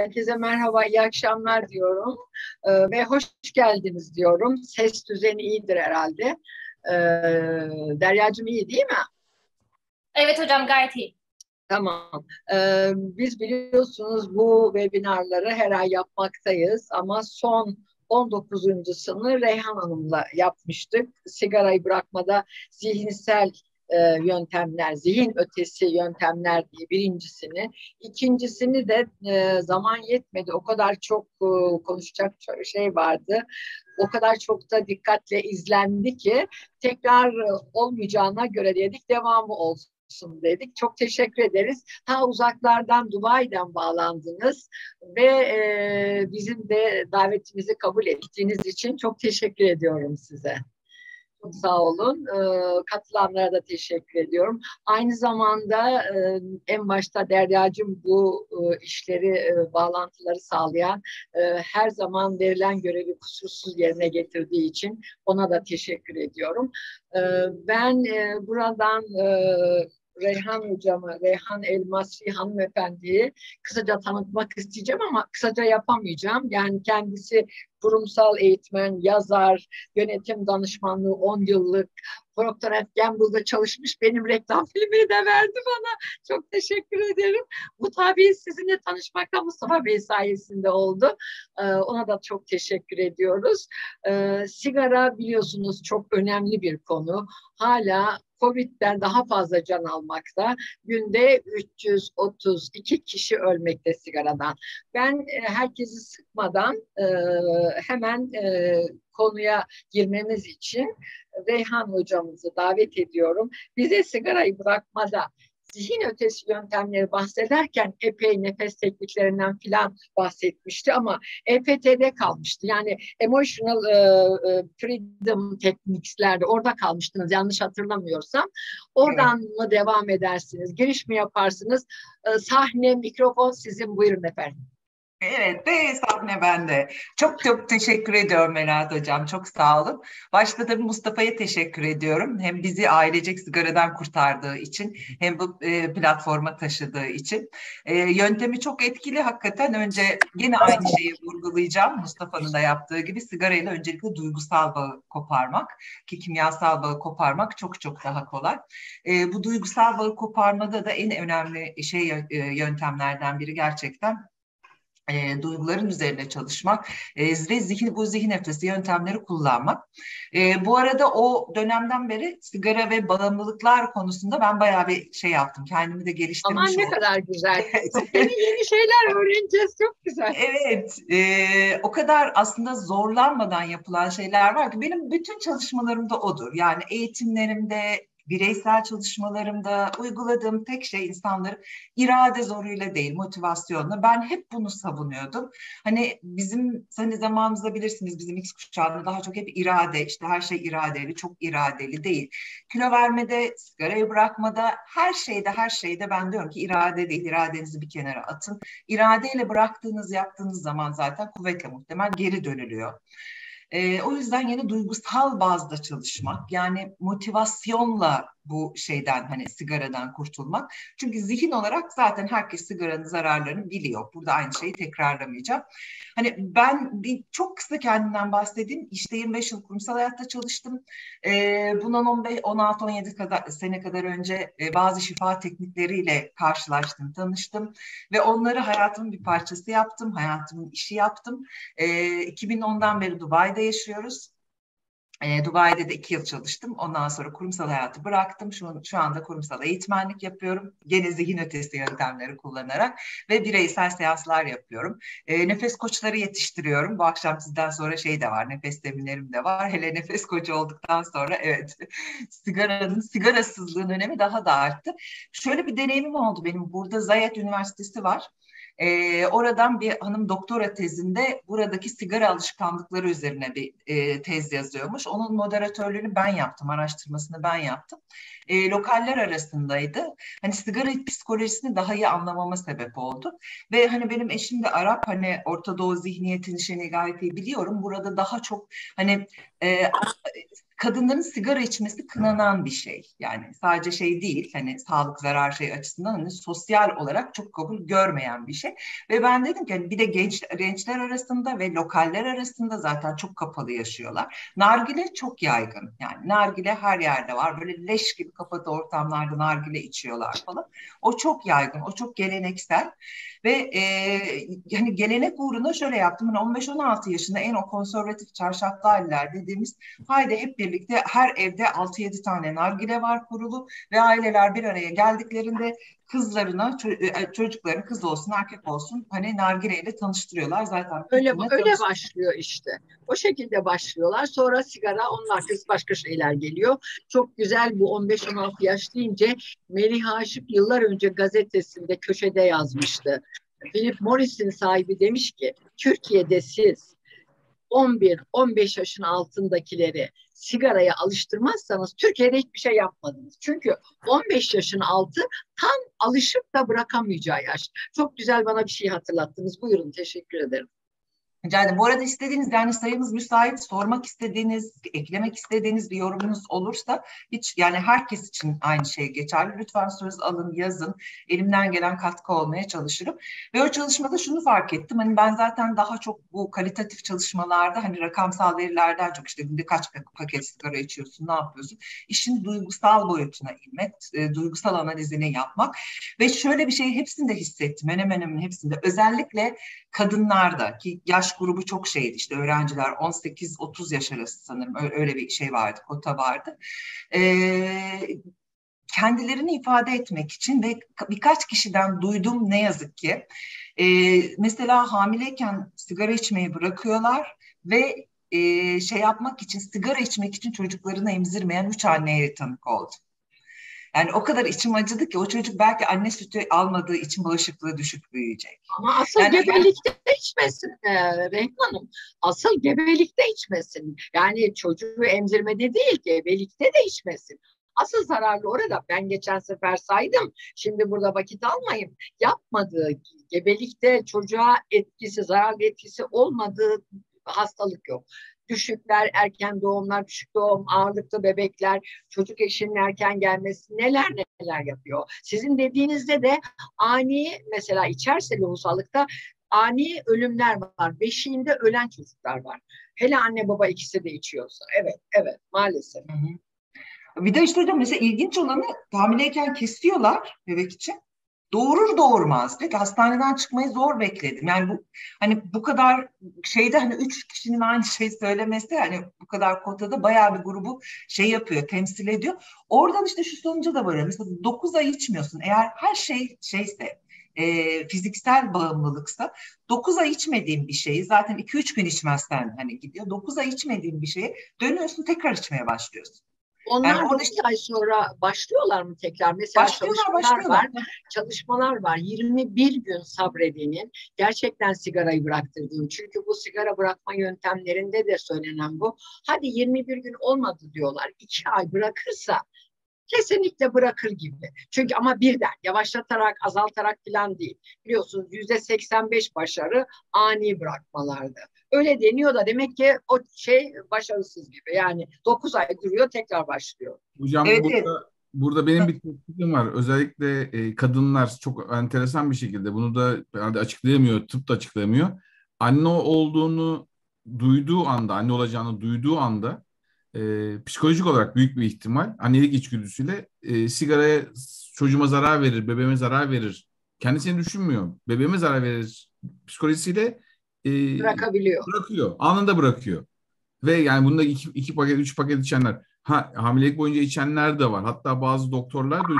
Herkese merhaba, iyi akşamlar diyorum ee, ve hoş geldiniz diyorum. Ses düzeni iyidir herhalde. Ee, Deryacığım iyi değil mi? Evet hocam gayet iyi. Tamam. Ee, biz biliyorsunuz bu webinarları her ay yapmaktayız ama son 19.sını Reyhan Hanım'la yapmıştık. Sigarayı bırakmada zihinsel e, yöntemler, zihin ötesi yöntemler diye birincisini. İkincisini de e, zaman yetmedi. O kadar çok e, konuşacak şey vardı. O kadar çok da dikkatle izlendi ki tekrar olmayacağına göre dedik devamı olsun dedik. Çok teşekkür ederiz. Ta uzaklardan Dubai'den bağlandınız ve e, bizim de davetimizi kabul ettiğiniz için çok teşekkür ediyorum size. Çok sağ olun. E, katılanlara da teşekkür ediyorum. Aynı zamanda e, en başta Derya'cığım bu e, işleri, e, bağlantıları sağlayan, e, her zaman verilen görevi kusursuz yerine getirdiği için ona da teşekkür ediyorum. E, ben e, buradan e, Reyhan hocamı, Reyhan Elmasri hanımefendiyi kısaca tanıtmak isteyeceğim ama kısaca yapamayacağım. Yani kendisi kurumsal eğitmen, yazar, yönetim danışmanlığı 10 yıllık, Procter Gamble'da çalışmış benim reklam filmini de verdi bana. Çok teşekkür ederim. Bu tabii sizinle tanışmakta Mustafa Bey sayesinde oldu. Ee, ona da çok teşekkür ediyoruz. Ee, sigara biliyorsunuz çok önemli bir konu. Hala Covid'den daha fazla can almakta. Günde 332 kişi ölmekte sigaradan. Ben e, herkesi sıkmadan e, hemen e, konuya girmemiz için Reyhan hocamızı davet ediyorum. Bize sigarayı bırakmada zihin ötesi yöntemleri bahsederken epey nefes tekniklerinden filan bahsetmişti ama EFT'de kalmıştı. Yani emotional e, e, freedom tekniklerde orada kalmıştınız yanlış hatırlamıyorsam. Oradan evet. mı devam edersiniz? Giriş mi yaparsınız? E, sahne, mikrofon sizin buyurun efendim. Evet de sahne bende. Çok çok teşekkür ediyorum Melahat Hocam. Çok sağ olun. Başta tabii Mustafa'ya teşekkür ediyorum. Hem bizi ailecek sigaradan kurtardığı için hem bu e, platforma taşıdığı için. E, yöntemi çok etkili hakikaten. Önce yine aynı şeyi vurgulayacağım. Mustafa'nın da yaptığı gibi sigarayla öncelikle duygusal bağı koparmak ki kimyasal bağı koparmak çok çok daha kolay. E, bu duygusal bağı koparmada da en önemli şey e, yöntemlerden biri gerçekten e, duyguların üzerine çalışmak e, ve zihin bu zihin ötesi yöntemleri kullanmak. E, bu arada o dönemden beri sigara ve bağımlılıklar konusunda ben bayağı bir şey yaptım. Kendimi de geliştirmiş Aman ne kadar güzel. yeni yeni şeyler öğreneceğiz. Çok güzel. Evet. E, o kadar aslında zorlanmadan yapılan şeyler var ki benim bütün çalışmalarımda odur. Yani eğitimlerimde, bireysel çalışmalarımda uyguladığım tek şey insanları irade zoruyla değil motivasyonla. Ben hep bunu savunuyordum. Hani bizim hani zamanımızda bilirsiniz bizim X kuşağında daha çok hep irade işte her şey iradeli çok iradeli değil. Kilo vermede, sigarayı bırakmada her şeyde her şeyde ben diyorum ki irade değil iradenizi bir kenara atın. İradeyle bıraktığınız yaptığınız zaman zaten kuvvetle muhtemel geri dönülüyor. E, o yüzden yine duygusal bazda çalışmak yani motivasyonla bu şeyden hani sigaradan kurtulmak. Çünkü zihin olarak zaten herkes sigaranın zararlarını biliyor. Burada aynı şeyi tekrarlamayacağım. Hani ben bir çok kısa kendimden bahsedeyim. İşte 25 yıl kurumsal hayatta çalıştım. Ee, bundan 16-17 kadar sene kadar önce e, bazı şifa teknikleriyle karşılaştım, tanıştım ve onları hayatımın bir parçası yaptım. Hayatımın işi yaptım. Ee, 2010'dan beri Dubai'de yaşıyoruz. E, Dubai'de de iki yıl çalıştım. Ondan sonra kurumsal hayatı bıraktım. Şu, şu anda kurumsal eğitmenlik yapıyorum. Gene zihin ötesi yöntemleri kullanarak ve bireysel seanslar yapıyorum. E, nefes koçları yetiştiriyorum. Bu akşam sizden sonra şey de var, nefes seminerim de var. Hele nefes koçu olduktan sonra evet sigaranın, sigarasızlığın önemi daha da arttı. Şöyle bir deneyimim oldu benim. Burada Zayet Üniversitesi var. E, oradan bir hanım doktora tezinde buradaki sigara alışkanlıkları üzerine bir e, tez yazıyormuş. Onun moderatörlüğünü ben yaptım, araştırmasını ben yaptım. E, lokaller arasındaydı. Hani sigara psikolojisini daha iyi anlamama sebep oldu. Ve hani benim eşim de Arap, hani Orta Doğu zihniyetini şeyini gayet iyi biliyorum. Burada daha çok hani e, kadınların sigara içmesi kınanan bir şey. Yani sadece şey değil hani sağlık zarar şey açısından hani sosyal olarak çok kabul görmeyen bir şey. Ve ben dedim ki hani bir de genç gençler arasında ve lokaller arasında zaten çok kapalı yaşıyorlar. Nargile çok yaygın. Yani nargile her yerde var. Böyle leş gibi kapalı ortamlarda nargile içiyorlar falan. O çok yaygın, o çok geleneksel. Ve e, yani gelenek uğruna şöyle yaptım. Yani 15-16 yaşında en o konservatif çarşaflı aileler dediğimiz haydi hep birlikte her evde 6-7 tane nargile var kurulu ve aileler bir araya geldiklerinde kızlarına e, çocukların kız olsun erkek olsun hani nargileyle tanıştırıyorlar zaten. Öyle öyle başlıyor işte. O şekilde başlıyorlar. Sonra sigara onun arkası başka şeyler geliyor. Çok güzel bu 15-16 yaş deyince Melih Aşık yıllar önce gazetesinde köşede yazmıştı. Philip Morris'in sahibi demiş ki Türkiye'de siz 11-15 yaşın altındakileri sigaraya alıştırmazsanız Türkiye'de hiçbir şey yapmadınız. Çünkü 15 yaşın altı tam alışıp da bırakamayacağı yaş. Çok güzel bana bir şey hatırlattınız. Buyurun teşekkür ederim. Rica ederim. Bu arada istediğiniz yani sayımız müsait, sormak istediğiniz, eklemek istediğiniz bir yorumunuz olursa hiç yani herkes için aynı şey geçerli. Lütfen söz alın, yazın. Elimden gelen katkı olmaya çalışırım. Ve o çalışmada şunu fark ettim. Hani ben zaten daha çok bu kalitatif çalışmalarda hani rakamsal verilerden çok işte günde kaç paket sigara içiyorsun, ne yapıyorsun? İşin duygusal boyutuna inmek, e, duygusal analizini yapmak ve şöyle bir şey hepsinde hissettim. Hemen hemen hepsinde. Özellikle kadınlarda ki yaş grubu çok şeydi işte öğrenciler 18-30 yaş arası sanırım öyle bir şey vardı kota vardı. Ee, kendilerini ifade etmek için ve birkaç kişiden duydum ne yazık ki e, mesela hamileyken sigara içmeyi bırakıyorlar ve e, şey yapmak için sigara içmek için çocuklarını emzirmeyen üç anneye tanık oldum. Yani o kadar içim acıdı ki o çocuk belki anne sütü almadığı için bağışıklığı düşük büyüyecek. Ama asıl yani, gebelikte yani... içmesin e, Renkli Hanım. Asıl gebelikte içmesin. Yani çocuğu emzirmede değil gebelikte de içmesin. Asıl zararlı orada. Ben geçen sefer saydım. Şimdi burada vakit almayayım. Yapmadığı gebelikte çocuğa etkisi, zararlı etkisi olmadığı hastalık yok düşükler, erken doğumlar, düşük doğum, ağırlıklı bebekler, çocuk eşinin erken gelmesi neler neler yapıyor. Sizin dediğinizde de ani mesela içerse lohusalıkta ani ölümler var. Beşiğinde ölen çocuklar var. Hele anne baba ikisi de içiyorsa. Evet, evet maalesef. Hı hı. Bir de işte hocam mesela ilginç olanı hamileyken kesiyorlar bebek için doğurur doğurmaz. Peki hastaneden çıkmayı zor bekledim. Yani bu hani bu kadar şeyde hani üç kişinin aynı şey söylemesi hani bu kadar kotada bayağı bir grubu şey yapıyor, temsil ediyor. Oradan işte şu sonuca da varıyor. Mesela 9 ay içmiyorsun. Eğer her şey şeyse e, fiziksel bağımlılıksa 9 ay içmediğin bir şeyi zaten 2-3 gün içmezsen hani gidiyor. 9 ay içmediğin bir şeyi dönüyorsun tekrar içmeye başlıyorsun. Onlar yani orada işte, ay sonra başlıyorlar mı tekrar? Mesela başlıyorlar, çalışmalar başlıyorlar. var. Çalışmalar var. 21 gün sabredenin gerçekten sigarayı bıraktırdığını. Çünkü bu sigara bırakma yöntemlerinde de söylenen bu. Hadi 21 gün olmadı diyorlar. 2 ay bırakırsa kesinlikle bırakır gibi. Çünkü ama birden yavaşlatarak, azaltarak falan değil. Biliyorsunuz yüzde 85 başarı ani bırakmalarda. Öyle deniyor da demek ki o şey başarısız gibi. Yani 9 ay duruyor tekrar başlıyor. Hocam evet, burada, evet. burada benim bir tespitim var. Özellikle e, kadınlar çok enteresan bir şekilde bunu da herhalde açıklayamıyor, tıp da açıklayamıyor. Anne olduğunu duyduğu anda, anne olacağını duyduğu anda e, psikolojik olarak büyük bir ihtimal annelik içgüdüsüyle e, sigaraya çocuğuma zarar verir, bebeğime zarar verir. Kendisini düşünmüyor. Bebeğime zarar verir psikolojisiyle e, bırakabiliyor. Bırakıyor. Anında bırakıyor. Ve yani bunda iki, iki paket, üç paket içenler. Ha, hamilelik boyunca içenler de var. Hatta bazı doktorlar da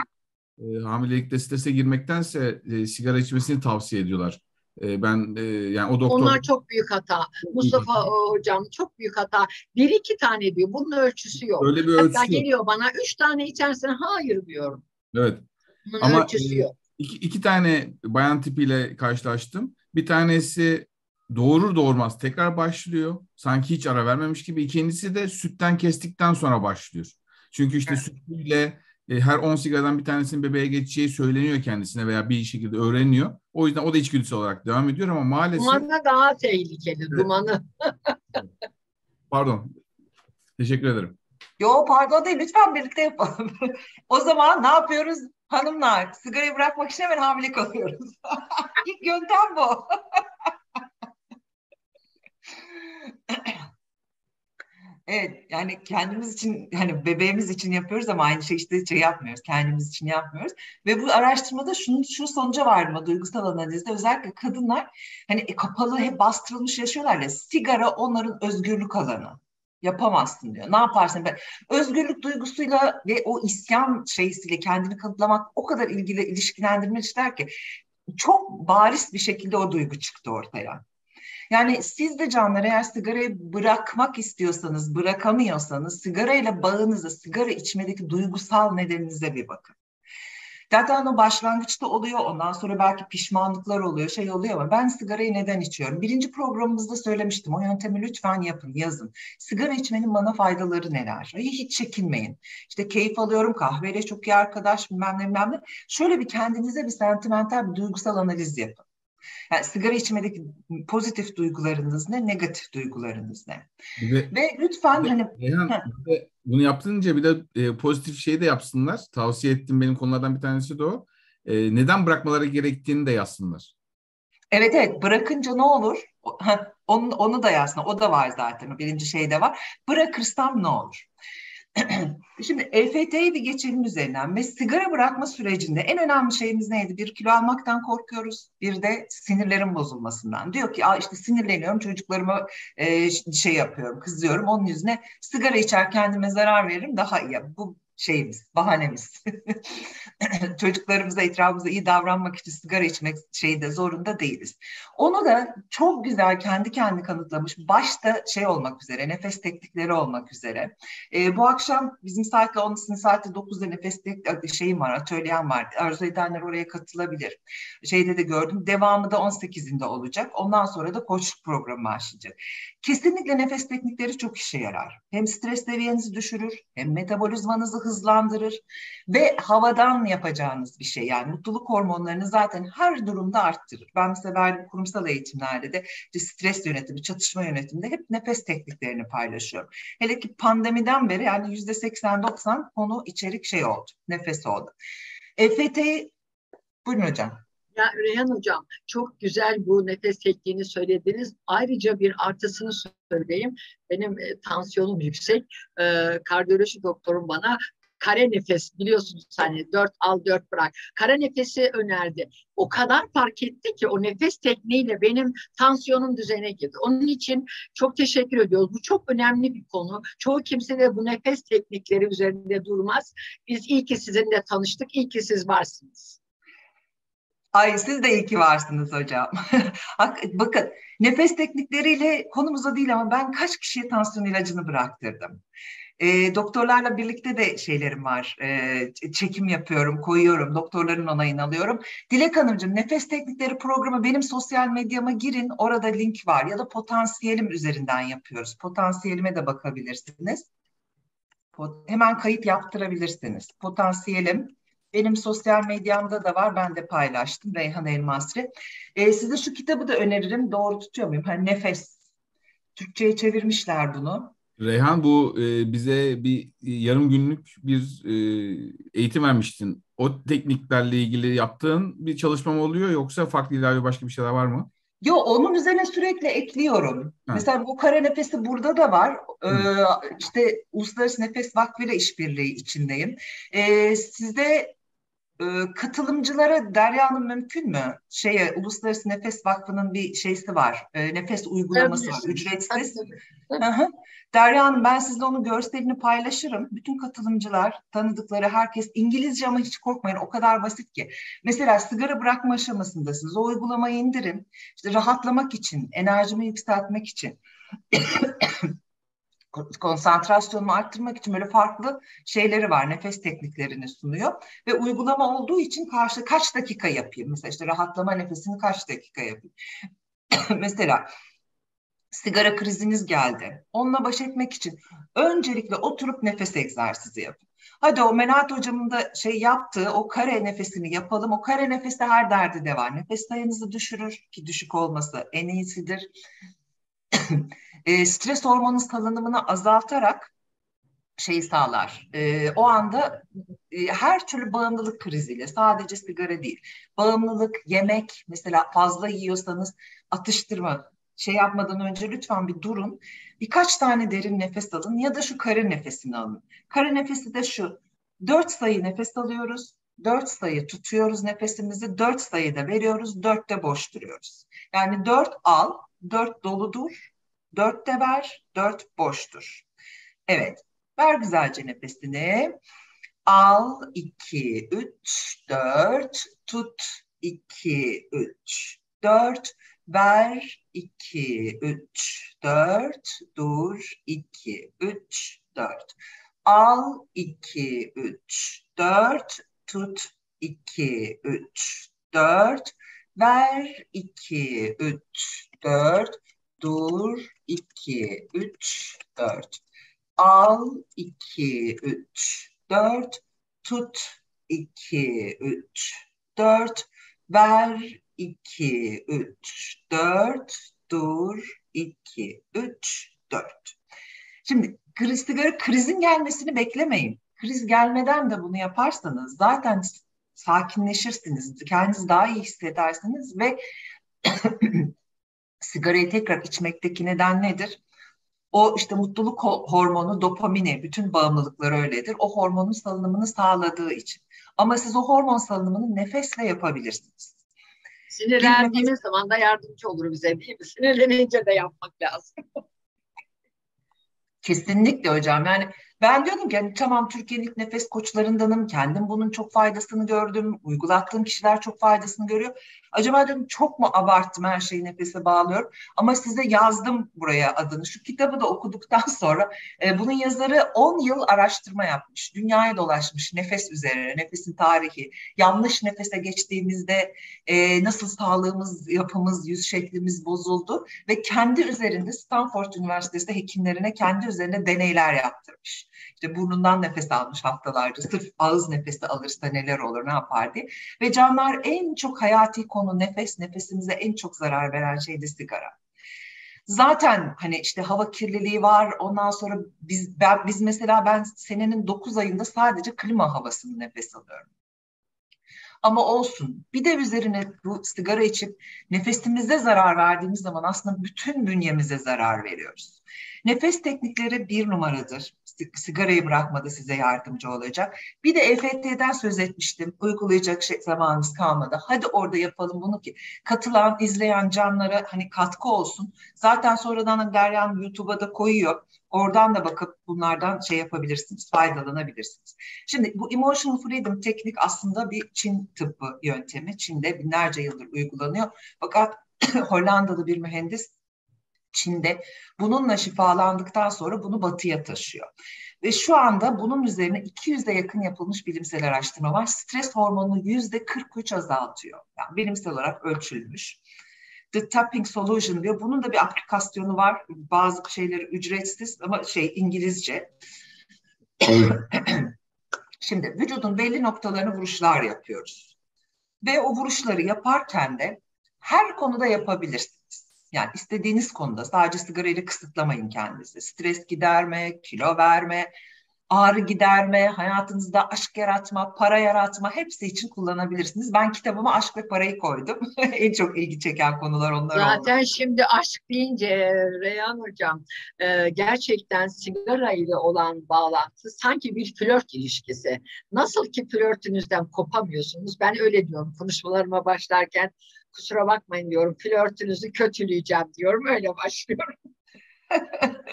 e, hamilelikte strese girmektense e, sigara içmesini tavsiye ediyorlar. E, ben e, yani o doktor... Onlar çok büyük hata. Mustafa hocam çok büyük hata. Bir iki tane diyor. Bunun ölçüsü yok. Öyle bir ölçüsü Hatta geliyor bana üç tane içersin hayır diyorum. Evet. Bunun Ama ölçüsü yok. Iki, iki tane bayan tipiyle karşılaştım. Bir tanesi doğurur doğurmaz tekrar başlıyor. Sanki hiç ara vermemiş gibi. İkincisi de sütten kestikten sonra başlıyor. Çünkü işte evet. sütüyle e, her 10 sigaradan bir tanesinin bebeğe geçeceği söyleniyor kendisine veya bir şekilde öğreniyor. O yüzden o da içgüdüsel olarak devam ediyor ama maalesef... Dumanı daha tehlikeli, evet. dumanı. Pardon. Teşekkür ederim. Yo pardon değil lütfen birlikte yapalım. o zaman ne yapıyoruz hanımlar? Sigarayı bırakmak için hemen hamile kalıyoruz. İlk yöntem bu. Evet yani kendimiz için yani bebeğimiz için yapıyoruz ama aynı şey işte şey yapmıyoruz. Kendimiz için yapmıyoruz. Ve bu araştırmada şunu şu sonuca vardım duygusal analizde özellikle kadınlar hani e, kapalı hep bastırılmış yaşıyorlar ya sigara onların özgürlük alanı. Yapamazsın diyor. Ne yaparsın? Ben, özgürlük duygusuyla ve o isyan şeysiyle kendini kanıtlamak o kadar ilgili ilişkilendirmek ister ki çok bariz bir şekilde o duygu çıktı ortaya. Yani siz de canlar eğer sigarayı bırakmak istiyorsanız, bırakamıyorsanız sigarayla bağınıza, sigara içmedeki duygusal nedeninize bir bakın. Zaten o başlangıçta oluyor. Ondan sonra belki pişmanlıklar oluyor, şey oluyor ama ben sigarayı neden içiyorum? Birinci programımızda söylemiştim. O yöntemi lütfen yapın, yazın. Sigara içmenin bana faydaları neler? Hiç çekinmeyin. İşte keyif alıyorum, kahveyle çok iyi arkadaş, bilmem ne bilmem ne. Şöyle bir kendinize bir sentimental bir duygusal analiz yapın. Yani sigara içmedeki pozitif duygularınız ne, negatif duygularınız ne? De, Ve lütfen de, hani... Reyhan, de, bunu yaptığınca bir de e, pozitif şey de yapsınlar. Tavsiye ettiğim benim konulardan bir tanesi de o. E, neden bırakmaları gerektiğini de yazsınlar. Evet evet bırakınca ne olur? Onu, onu da yazsın. O da var zaten. O birinci şey de var. Bırakırsam ne olur? Şimdi EFT'yi bir geçelim üzerinden ve sigara bırakma sürecinde en önemli şeyimiz neydi? Bir kilo almaktan korkuyoruz, bir de sinirlerin bozulmasından. Diyor ki işte sinirleniyorum, çocuklarıma e, şey yapıyorum, kızıyorum. Onun yüzüne sigara içer kendime zarar veririm daha iyi. Bu şeyimiz, bahanemiz. Çocuklarımıza, etrafımıza iyi davranmak için sigara içmek şeyde zorunda değiliz. Onu da çok güzel kendi kendi kanıtlamış. Başta şey olmak üzere, nefes teknikleri olmak üzere. E, bu akşam bizim saatle 10'sını saatte 9'da nefes teknik şeyim var, atölyem var. Arzu edenler oraya katılabilir. Şeyde de gördüm. Devamı da 18'inde olacak. Ondan sonra da koçluk programı başlayacak. Kesinlikle nefes teknikleri çok işe yarar. Hem stres seviyenizi düşürür, hem metabolizmanızı hızlandırır ve havadan yapacağınız bir şey. Yani mutluluk hormonlarını zaten her durumda arttırır. Ben mesela verdiğim kurumsal eğitimlerde de işte stres yönetimi, çatışma yönetiminde hep nefes tekniklerini paylaşıyorum. Hele ki pandemiden beri yani yüzde 80-90 konu içerik şey oldu, nefes oldu. EFT, buyurun hocam. Ya Reyhan Hocam çok güzel bu nefes tekniğini söylediniz. Ayrıca bir artısını söyleyeyim. Benim e, tansiyonum yüksek. E, kardiyoloji doktorum bana kare nefes biliyorsunuz hani dört al dört bırak. Kare nefesi önerdi. O kadar fark etti ki o nefes tekniğiyle benim tansiyonum düzene girdi. Onun için çok teşekkür ediyoruz. Bu çok önemli bir konu. Çoğu kimse de bu nefes teknikleri üzerinde durmaz. Biz iyi ki sizinle tanıştık. İyi ki siz varsınız. Ay siz de iyi ki varsınız hocam. Bakın nefes teknikleriyle konumuza değil ama ben kaç kişiye tansiyon ilacını bıraktırdım. E, doktorlarla birlikte de şeylerim var. E, çekim yapıyorum, koyuyorum. Doktorların onayını alıyorum. Dilek Hanımcığım nefes teknikleri programı benim sosyal medyama girin. Orada link var. Ya da potansiyelim üzerinden yapıyoruz. Potansiyelime de bakabilirsiniz. Hemen kayıt yaptırabilirsiniz. Potansiyelim benim sosyal medyamda da var. Ben de paylaştım Reyhan Elmasri. E, size şu kitabı da öneririm. Doğru tutuyor muyum? Hani Nefes. Türkçe'ye çevirmişler bunu. Reyhan bu e, bize bir yarım günlük bir e, eğitim vermiştin. O tekniklerle ilgili yaptığın bir çalışma mı oluyor yoksa farklı ilave başka bir şeyler var mı? Yo onun üzerine sürekli ekliyorum. Ha. Mesela bu kara nefesi burada da var. Ee, işte Uluslararası Nefes Vakfı ile işbirliği içindeyim. Ee, sizde e, katılımcılara Derya Hanım mümkün mü? Şeye Uluslararası Nefes Vakfı'nın bir şeysi var. E, nefes uygulaması var. Ücretsiz. Derya Hanım ben sizle onun görselini paylaşırım. Bütün katılımcılar, tanıdıkları herkes İngilizce ama hiç korkmayın o kadar basit ki. Mesela sigara bırakma aşamasındasınız. O uygulamayı indirin. İşte rahatlamak için, enerjimi yükseltmek için konsantrasyonumu arttırmak için böyle farklı şeyleri var. Nefes tekniklerini sunuyor. Ve uygulama olduğu için karşı kaç dakika yapayım? Mesela işte rahatlama nefesini kaç dakika yapayım? Mesela sigara kriziniz geldi. Onunla baş etmek için öncelikle oturup nefes egzersizi yapın. Hadi o Menahat hocamın da şey yaptığı o kare nefesini yapalım. O kare nefeste her derdi de var. Nefes sayınızı düşürür ki düşük olması en iyisidir. e, stres hormonu salınımını azaltarak şeyi sağlar. E, o anda e, her türlü bağımlılık kriziyle sadece sigara değil. Bağımlılık, yemek mesela fazla yiyorsanız atıştırma şey yapmadan önce lütfen bir durun. Birkaç tane derin nefes alın ya da şu karın nefesini alın. Karın nefesi de şu. Dört sayı nefes alıyoruz. Dört sayı tutuyoruz nefesimizi. Dört sayı da veriyoruz. Dörtte boş duruyoruz. Yani dört al, dört doludur. Dörtte ver, dört boştur. Evet. Ver güzelce nefesini. Al, iki, üç, dört. Tut, iki, üç, dört. Ver, iki, üç, dört. Dur, iki, üç, dört. Al, iki, üç, dört. Tut, iki, üç, dört. Ver, iki, üç, dört. Dur, iki, üç, dört. Al, iki, üç, dört. Tut, iki, üç, dört. Ver, 2, 3, 4, dur, 2, 3, 4. Şimdi sigara krizin gelmesini beklemeyin. Kriz gelmeden de bunu yaparsanız zaten sakinleşirsiniz, kendinizi daha iyi hissedersiniz ve sigarayı tekrar içmekteki neden nedir? O işte mutluluk hormonu dopamini, bütün bağımlılıklar öyledir. O hormonun salınımını sağladığı için. Ama siz o hormon salınımını nefesle yapabilirsiniz. Sinirlendiğimiz zaman da yardımcı olur bize değil mi? Sinirlenince de yapmak lazım. Kesinlikle hocam. Yani ben diyordum ki hani tamam Türkiye'nin ilk nefes koçlarındanım. Kendim bunun çok faydasını gördüm. Uygulattığım kişiler çok faydasını görüyor. Acaba dedim çok mu abarttım her şeyi nefese bağlıyorum. Ama size yazdım buraya adını. Şu kitabı da okuduktan sonra e, bunun yazarı 10 yıl araştırma yapmış. Dünyaya dolaşmış nefes üzerine, nefesin tarihi. Yanlış nefese geçtiğimizde e, nasıl sağlığımız, yapımız, yüz şeklimiz bozuldu. Ve kendi üzerinde Stanford Üniversitesi hekimlerine kendi üzerine deneyler yaptırmış. İşte burnundan nefes almış haftalarca. Sırf ağız nefesi alırsa neler olur, ne yapar diye. Ve canlar en çok hayati konu nefes, nefesimize en çok zarar veren şey de sigara. Zaten hani işte hava kirliliği var. Ondan sonra biz ben, biz mesela ben senenin 9 ayında sadece klima havasını nefes alıyorum. Ama olsun. Bir de üzerine bu sigara içip nefesimize zarar verdiğimiz zaman aslında bütün bünyemize zarar veriyoruz. Nefes teknikleri bir numaradır. Sigarayı bırakmada size yardımcı olacak. Bir de EFT'den söz etmiştim. Uygulayacak şey, zamanımız kalmadı. Hadi orada yapalım bunu ki katılan, izleyen canlara hani katkı olsun. Zaten sonradan Deryan YouTube'a da koyuyor. Oradan da bakıp bunlardan şey yapabilirsiniz, faydalanabilirsiniz. Şimdi bu emotional freedom teknik aslında bir Çin tıbbı yöntemi. Çin'de binlerce yıldır uygulanıyor. Fakat Hollandalı bir mühendis Çin'de bununla şifalandıktan sonra bunu batıya taşıyor. Ve şu anda bunun üzerine 200'e yakın yapılmış bilimsel araştırma var. Stres hormonunu %43 azaltıyor. Yani bilimsel olarak ölçülmüş. The Tapping Solution diyor. Bunun da bir aplikasyonu var. Bazı şeyleri ücretsiz ama şey İngilizce. Şimdi vücudun belli noktalarını vuruşlar yapıyoruz. Ve o vuruşları yaparken de her konuda yapabilirsiniz. Yani istediğiniz konuda sadece sigara ile kısıtlamayın kendinizi. Stres giderme, kilo verme, ağrı giderme, hayatınızda aşk yaratma, para yaratma hepsi için kullanabilirsiniz. Ben kitabıma aşk ve parayı koydum. en çok ilgi çeken konular onlar Zaten oldu. Şimdi aşk deyince Reyhan Hocam e, gerçekten sigara ile olan bağlantı sanki bir flört ilişkisi. Nasıl ki flörtünüzden kopamıyorsunuz ben öyle diyorum konuşmalarıma başlarken kusura bakmayın diyorum flörtünüzü kötüleyeceğim diyorum öyle başlıyorum.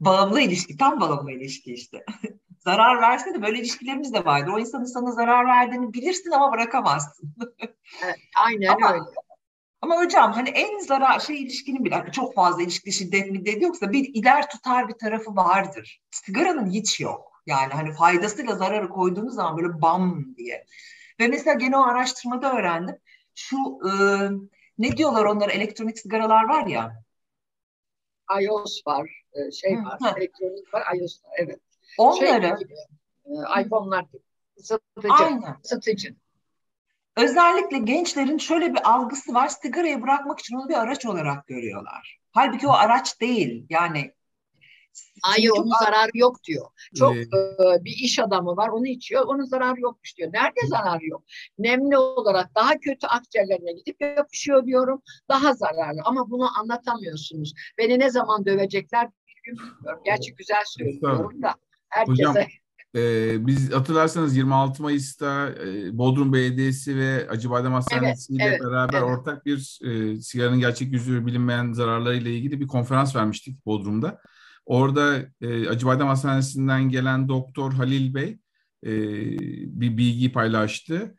bağımlı ilişki, tam bağımlı ilişki işte. zarar verse de böyle ilişkilerimiz de vardır. O insanın sana zarar verdiğini bilirsin ama bırakamazsın. evet, aynen ama, öyle. Ama hocam hani en zarar şey ilişkinin bile hani çok fazla ilişki şiddet middet yoksa bir iler tutar bir tarafı vardır. Sigaranın hiç yok. Yani hani faydasıyla zararı koyduğunuz zaman böyle bam diye. Ve mesela gene o araştırmada öğrendim. Şu e, ne diyorlar onlara elektronik sigaralar var ya. iOS var e, şey var, Hı. elektronik var, iOS var. Evet. Onları şey gibi, e, iPhone'lar gibi. Isıtıcı. Aynen. Isıtıcı. Özellikle gençlerin şöyle bir algısı var. Sigarayı bırakmak için onu bir araç olarak görüyorlar. Halbuki o araç değil. Yani Hayır onun zararı yok diyor. Çok Ee, bir iş adamı var onu içiyor onun zararı yokmuş diyor. Nerede zararı yok? Nemli olarak daha kötü akciğerlerine gidip yapışıyor diyorum. Daha zararlı ama bunu anlatamıyorsunuz. Beni ne zaman dövecekler bir gün bilmiyorum. Gerçi güzel söylüyorum da herkese. Hocam, Ee, biz hatırlarsanız 26 Mayıs'ta e, Bodrum Belediyesi ve Acıbadem Hastanesi ile evet, beraber evet. ortak bir e, sigaranın gerçek yüzü bilinmeyen zararlarıyla ilgili bir konferans vermiştik Bodrum'da. Orada e, Acıbadem Hastanesi'nden gelen Doktor Halil Bey e, bir bilgi paylaştı.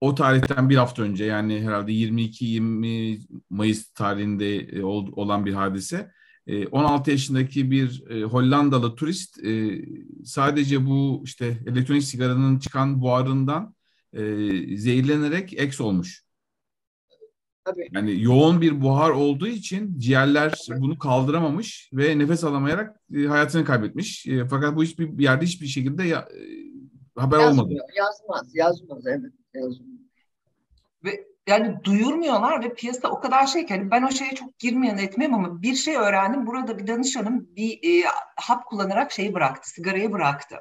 O tarihten bir hafta önce yani herhalde 22-20 Mayıs tarihinde e, ol- olan bir hadise. E, 16 yaşındaki bir e, Hollandalı turist e, sadece bu işte elektronik sigaranın çıkan buharından e, zehirlenerek eks olmuş. Tabii. Yani yoğun bir buhar olduğu için ciğerler bunu kaldıramamış ve nefes alamayarak e, hayatını kaybetmiş. E, fakat bu hiçbir yerde hiçbir şekilde ya- e, haber olmadı. Yazmıyor, yazmaz, yazmaz evet. Yazmaz. Ve yani duyurmuyorlar ve piyasa o kadar şey ki hani ben o şeye çok girmeyen etmem ama bir şey öğrendim. Burada bir danışanım bir e, hap kullanarak şeyi bıraktı, sigarayı bıraktı.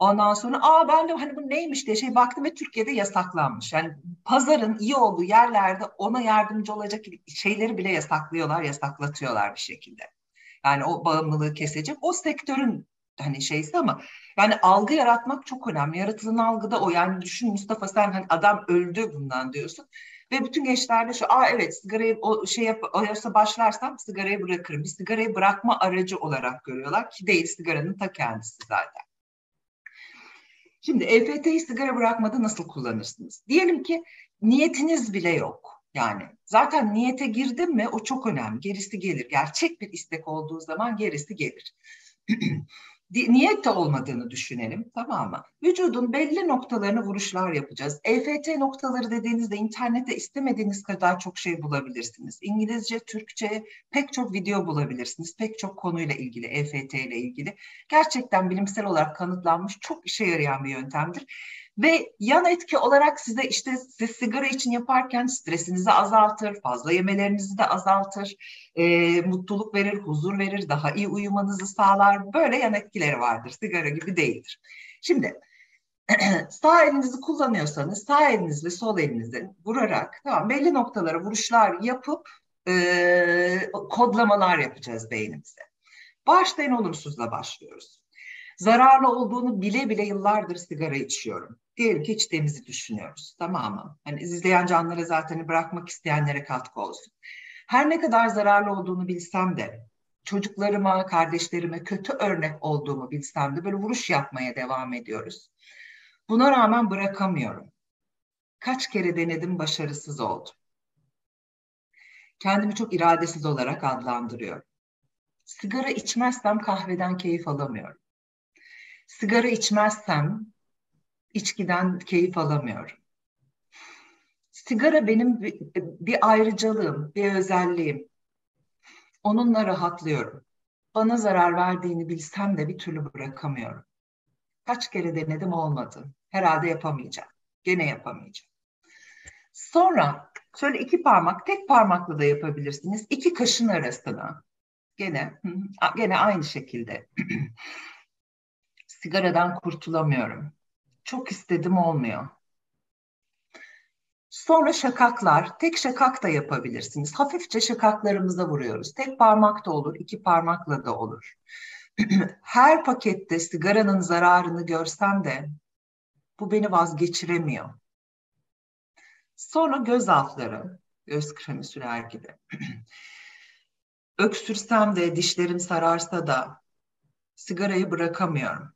Ondan sonra aa ben de hani bu neymiş diye şey baktım ve Türkiye'de yasaklanmış. Yani pazarın iyi olduğu yerlerde ona yardımcı olacak şeyleri bile yasaklıyorlar, yasaklatıyorlar bir şekilde. Yani o bağımlılığı kesecek. O sektörün hani şeysi ama yani algı yaratmak çok önemli. Yaratılan algı da o. Yani düşün Mustafa sen hani adam öldü bundan diyorsun. Ve bütün gençlerde şu aa evet sigarayı o şey yap oysa başlarsam sigarayı bırakırım. Bir sigarayı bırakma aracı olarak görüyorlar ki değil sigaranın ta kendisi zaten. Şimdi EFT'yi sigara bırakmada nasıl kullanırsınız? Diyelim ki niyetiniz bile yok. Yani zaten niyete girdim mi o çok önemli. Gerisi gelir. Gerçek bir istek olduğu zaman gerisi gelir. Niyet de olmadığını düşünelim tamam mı? Vücudun belli noktalarını vuruşlar yapacağız. EFT noktaları dediğinizde internette istemediğiniz kadar çok şey bulabilirsiniz. İngilizce, Türkçe pek çok video bulabilirsiniz. Pek çok konuyla ilgili, EFT ile ilgili. Gerçekten bilimsel olarak kanıtlanmış çok işe yarayan bir yöntemdir. Ve yan etki olarak size işte siz sigara için yaparken stresinizi azaltır, fazla yemelerinizi de azaltır, e, mutluluk verir, huzur verir, daha iyi uyumanızı sağlar. Böyle yan etkileri vardır. Sigara gibi değildir. Şimdi sağ elinizi kullanıyorsanız sağ elinizle sol elinizle vurarak tamam belli noktalara vuruşlar yapıp e, kodlamalar yapacağız beynimize. Başlayın olumsuzla başlıyoruz. Zararlı olduğunu bile bile yıllardır sigara içiyorum. Diyelim ki içtiğimizi düşünüyoruz. Tamam mı? Hani izleyen canlara zaten bırakmak isteyenlere katkı olsun. Her ne kadar zararlı olduğunu bilsem de çocuklarıma, kardeşlerime kötü örnek olduğumu bilsem de böyle vuruş yapmaya devam ediyoruz. Buna rağmen bırakamıyorum. Kaç kere denedim başarısız oldum. Kendimi çok iradesiz olarak adlandırıyorum. Sigara içmezsem kahveden keyif alamıyorum. Sigara içmezsem içkiden keyif alamıyorum. Sigara benim bir, ayrıcalığım, bir özelliğim. Onunla rahatlıyorum. Bana zarar verdiğini bilsem de bir türlü bırakamıyorum. Kaç kere denedim olmadı. Herhalde yapamayacağım. Gene yapamayacağım. Sonra şöyle iki parmak, tek parmakla da yapabilirsiniz. İki kaşın arasına. Gene, gene aynı şekilde. Sigaradan kurtulamıyorum. Çok istedim olmuyor. Sonra şakaklar, tek şakak da yapabilirsiniz. Hafifçe şakaklarımıza vuruyoruz. Tek parmak da olur, iki parmakla da olur. Her pakette sigaranın zararını görsem de bu beni vazgeçiremiyor. Sonra göz altları, göz kremi sürer gibi. Öksürsem de, dişlerim sararsa da sigarayı bırakamıyorum.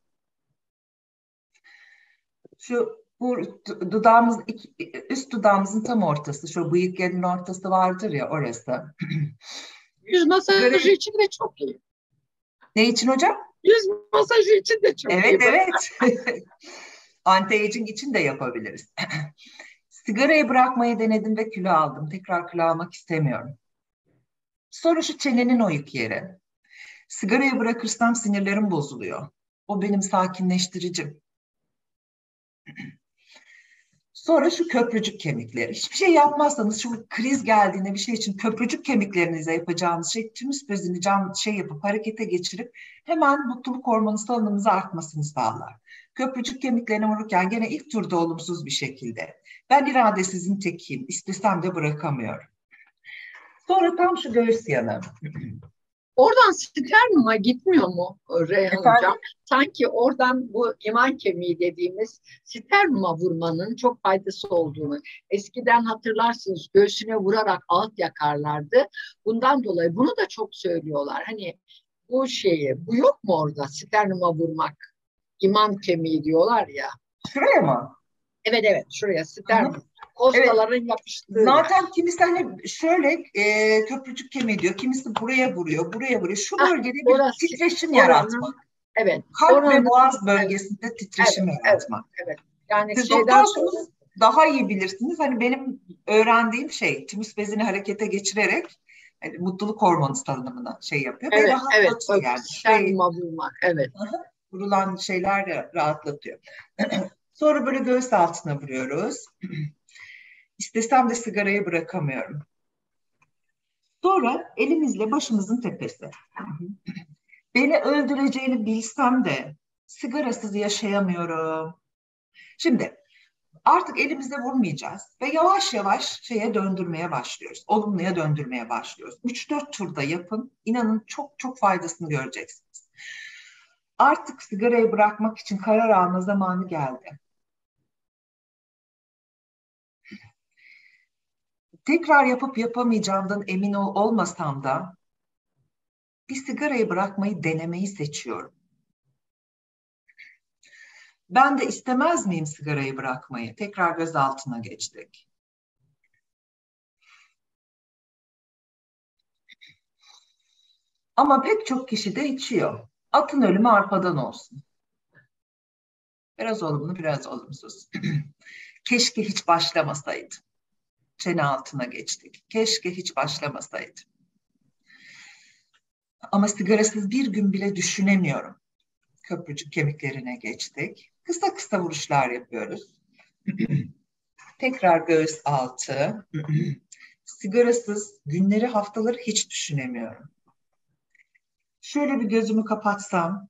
Şu bu dudağımız üst dudağımızın tam ortası, şu bıyık gelin ortası vardır ya orası. Yüz masajı için de çok iyi. Ne için hocam? Yüz masajı için de çok evet, iyi. Evet, Anti-aging için de yapabiliriz. Sigarayı bırakmayı denedim ve kilo aldım. Tekrar kilo almak istemiyorum. Sonra şu çenenin oyuk yeri. Sigarayı bırakırsam sinirlerim bozuluyor. O benim sakinleştiricim. Sonra şu köprücük kemikleri. Hiçbir şey yapmazsanız şu kriz geldiğinde bir şey için köprücük kemiklerinize yapacağınız şey tümüs bezini cam şey yapıp harekete geçirip hemen mutluluk hormonu salınımınızı artmasını sağlar. Köprücük kemiklerine vururken gene ilk turda olumsuz bir şekilde. Ben iradesizin tekiyim. İstesem de bırakamıyorum. Sonra tam şu göğüs yanı. Oradan sternuma gitmiyor mu Reyhan Efendim? Hocam? Sanki oradan bu iman kemiği dediğimiz sternuma vurmanın çok faydası olduğunu. Eskiden hatırlarsınız göğsüne vurarak alt yakarlardı. Bundan dolayı bunu da çok söylüyorlar. Hani bu şeyi, bu yok mu orada sternuma vurmak? İman kemiği diyorlar ya. Şuraya mı? Evet evet şuraya sternum. Kostaların yapıştığı. Zaten kimisi hani şöyle e, köprücük kemiği diyor, kimisi buraya vuruyor, buraya vuruyor. Şu Ah, bölgede bir orası- titreşim oranın- yaratmak. Evet. Kalp ve oranın- boğaz bölgesinde titreşim Evet, yaratmak. Yani Siz şeyden doktorsunuz, daha iyi bilirsiniz. Hani benim öğrendiğim şey, tümüs bezini harekete geçirerek hani mutluluk hormonu salınımına şey yapıyor. ve Evet, evet. rahatlatıyor yani. Şey, vurmak. Evet. vurulan şeyler de rahatlatıyor. Sonra böyle göğüs altına vuruyoruz. İstesem de sigarayı bırakamıyorum. Sonra elimizle başımızın tepesi. Beni öldüreceğini bilsem de sigarasız yaşayamıyorum. Şimdi artık elimizle vurmayacağız ve yavaş yavaş şeye döndürmeye başlıyoruz. Olumluya döndürmeye başlıyoruz. 3-4 turda yapın. İnanın çok çok faydasını göreceksiniz. Artık sigarayı bırakmak için karar alma zamanı geldi. Tekrar yapıp yapamayacağımdan emin ol, olmasam da bir sigarayı bırakmayı denemeyi seçiyorum. Ben de istemez miyim sigarayı bırakmayı? Tekrar gözaltına geçtik. Ama pek çok kişi de içiyor. Atın ölümü arpadan olsun. Biraz olumlu, biraz olumsuz. Keşke hiç başlamasaydım. Çene altına geçtik. Keşke hiç başlamasaydım. Ama sigarasız bir gün bile düşünemiyorum. Köprücük kemiklerine geçtik. Kısa kısa vuruşlar yapıyoruz. Tekrar göğüs altı. Sigarasız günleri, haftaları hiç düşünemiyorum. Şöyle bir gözümü kapatsam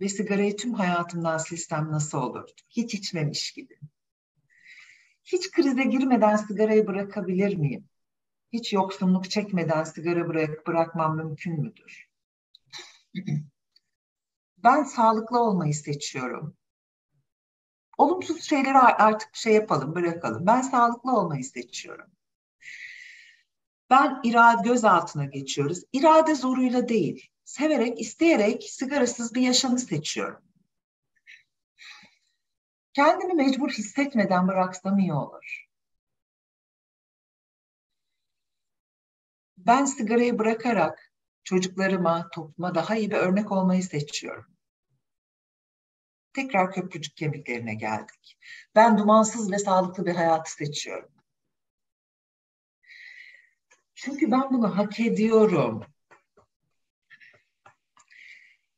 ve sigarayı tüm hayatımdan silsem nasıl olurdu? Hiç içmemiş gibi. Hiç krize girmeden sigarayı bırakabilir miyim? Hiç yoksunluk çekmeden sigara bırak, bırakmam mümkün müdür? Ben sağlıklı olmayı seçiyorum. Olumsuz şeyleri artık şey yapalım, bırakalım. Ben sağlıklı olmayı seçiyorum. Ben irade göz altına geçiyoruz. İrade zoruyla değil, severek, isteyerek sigarasız bir yaşamı seçiyorum. Kendimi mecbur hissetmeden bıraksam iyi olur. Ben sigarayı bırakarak çocuklarıma, topluma daha iyi bir örnek olmayı seçiyorum. Tekrar köprücük kemiklerine geldik. Ben dumansız ve sağlıklı bir hayatı seçiyorum. Çünkü ben bunu hak ediyorum.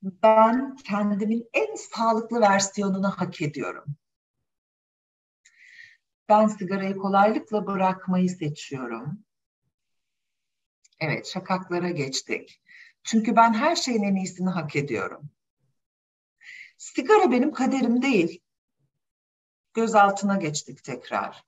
Ben kendimin en sağlıklı versiyonunu hak ediyorum. Ben sigarayı kolaylıkla bırakmayı seçiyorum. Evet, şakaklara geçtik. Çünkü ben her şeyin en iyisini hak ediyorum. Sigara benim kaderim değil. Göz altına geçtik tekrar.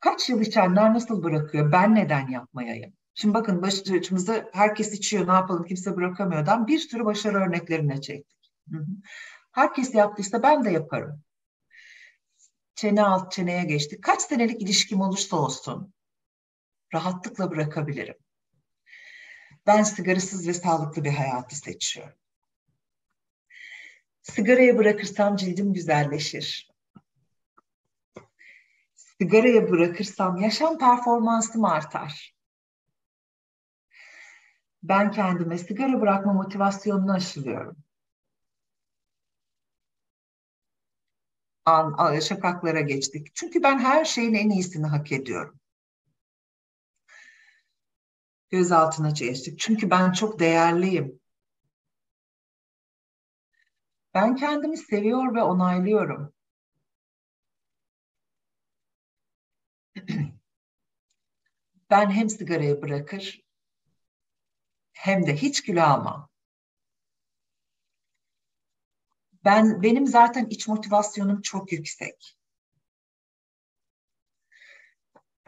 Kaç yıl içenler nasıl bırakıyor? Ben neden yapmayayım? Şimdi bakın başımızda herkes içiyor ne yapalım kimse bırakamıyordan bir sürü başarı örneklerine çektik. Herkes yaptıysa ben de yaparım. Çene alt çeneye geçtik. Kaç senelik ilişkim olursa olsun rahatlıkla bırakabilirim. Ben sigarasız ve sağlıklı bir hayatı seçiyorum. Sigarayı bırakırsam cildim güzelleşir. Sigarayı bırakırsam yaşam performansım artar. Ben kendime sigara bırakma motivasyonunu aşılıyorum. An, şakaklara geçtik. Çünkü ben her şeyin en iyisini hak ediyorum. Göz altına geçtik. Çünkü ben çok değerliyim. Ben kendimi seviyor ve onaylıyorum. Ben hem sigarayı bırakır hem de hiç kilo almam. Ben benim zaten iç motivasyonum çok yüksek.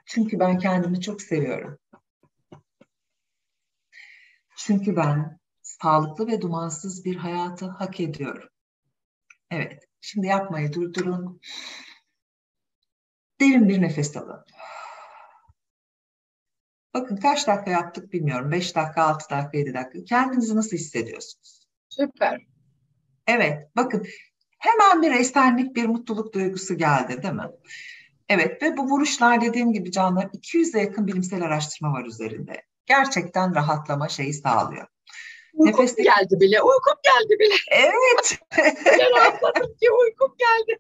Çünkü ben kendimi çok seviyorum. Çünkü ben sağlıklı ve dumansız bir hayatı hak ediyorum. Evet, şimdi yapmayı durdurun. Derin bir nefes alın. Bakın kaç dakika yaptık bilmiyorum. 5 dakika, 6 dakika, 7 dakika. Kendinizi nasıl hissediyorsunuz? Süper. Evet, bakın hemen bir esenlik, bir mutluluk duygusu geldi değil mi? Evet ve bu vuruşlar dediğim gibi canlar 200'e yakın bilimsel araştırma var üzerinde. Gerçekten rahatlama şeyi sağlıyor. Uykum Nefeste... geldi bile, uykum geldi bile. Evet. Rahatladım ki uykum geldi.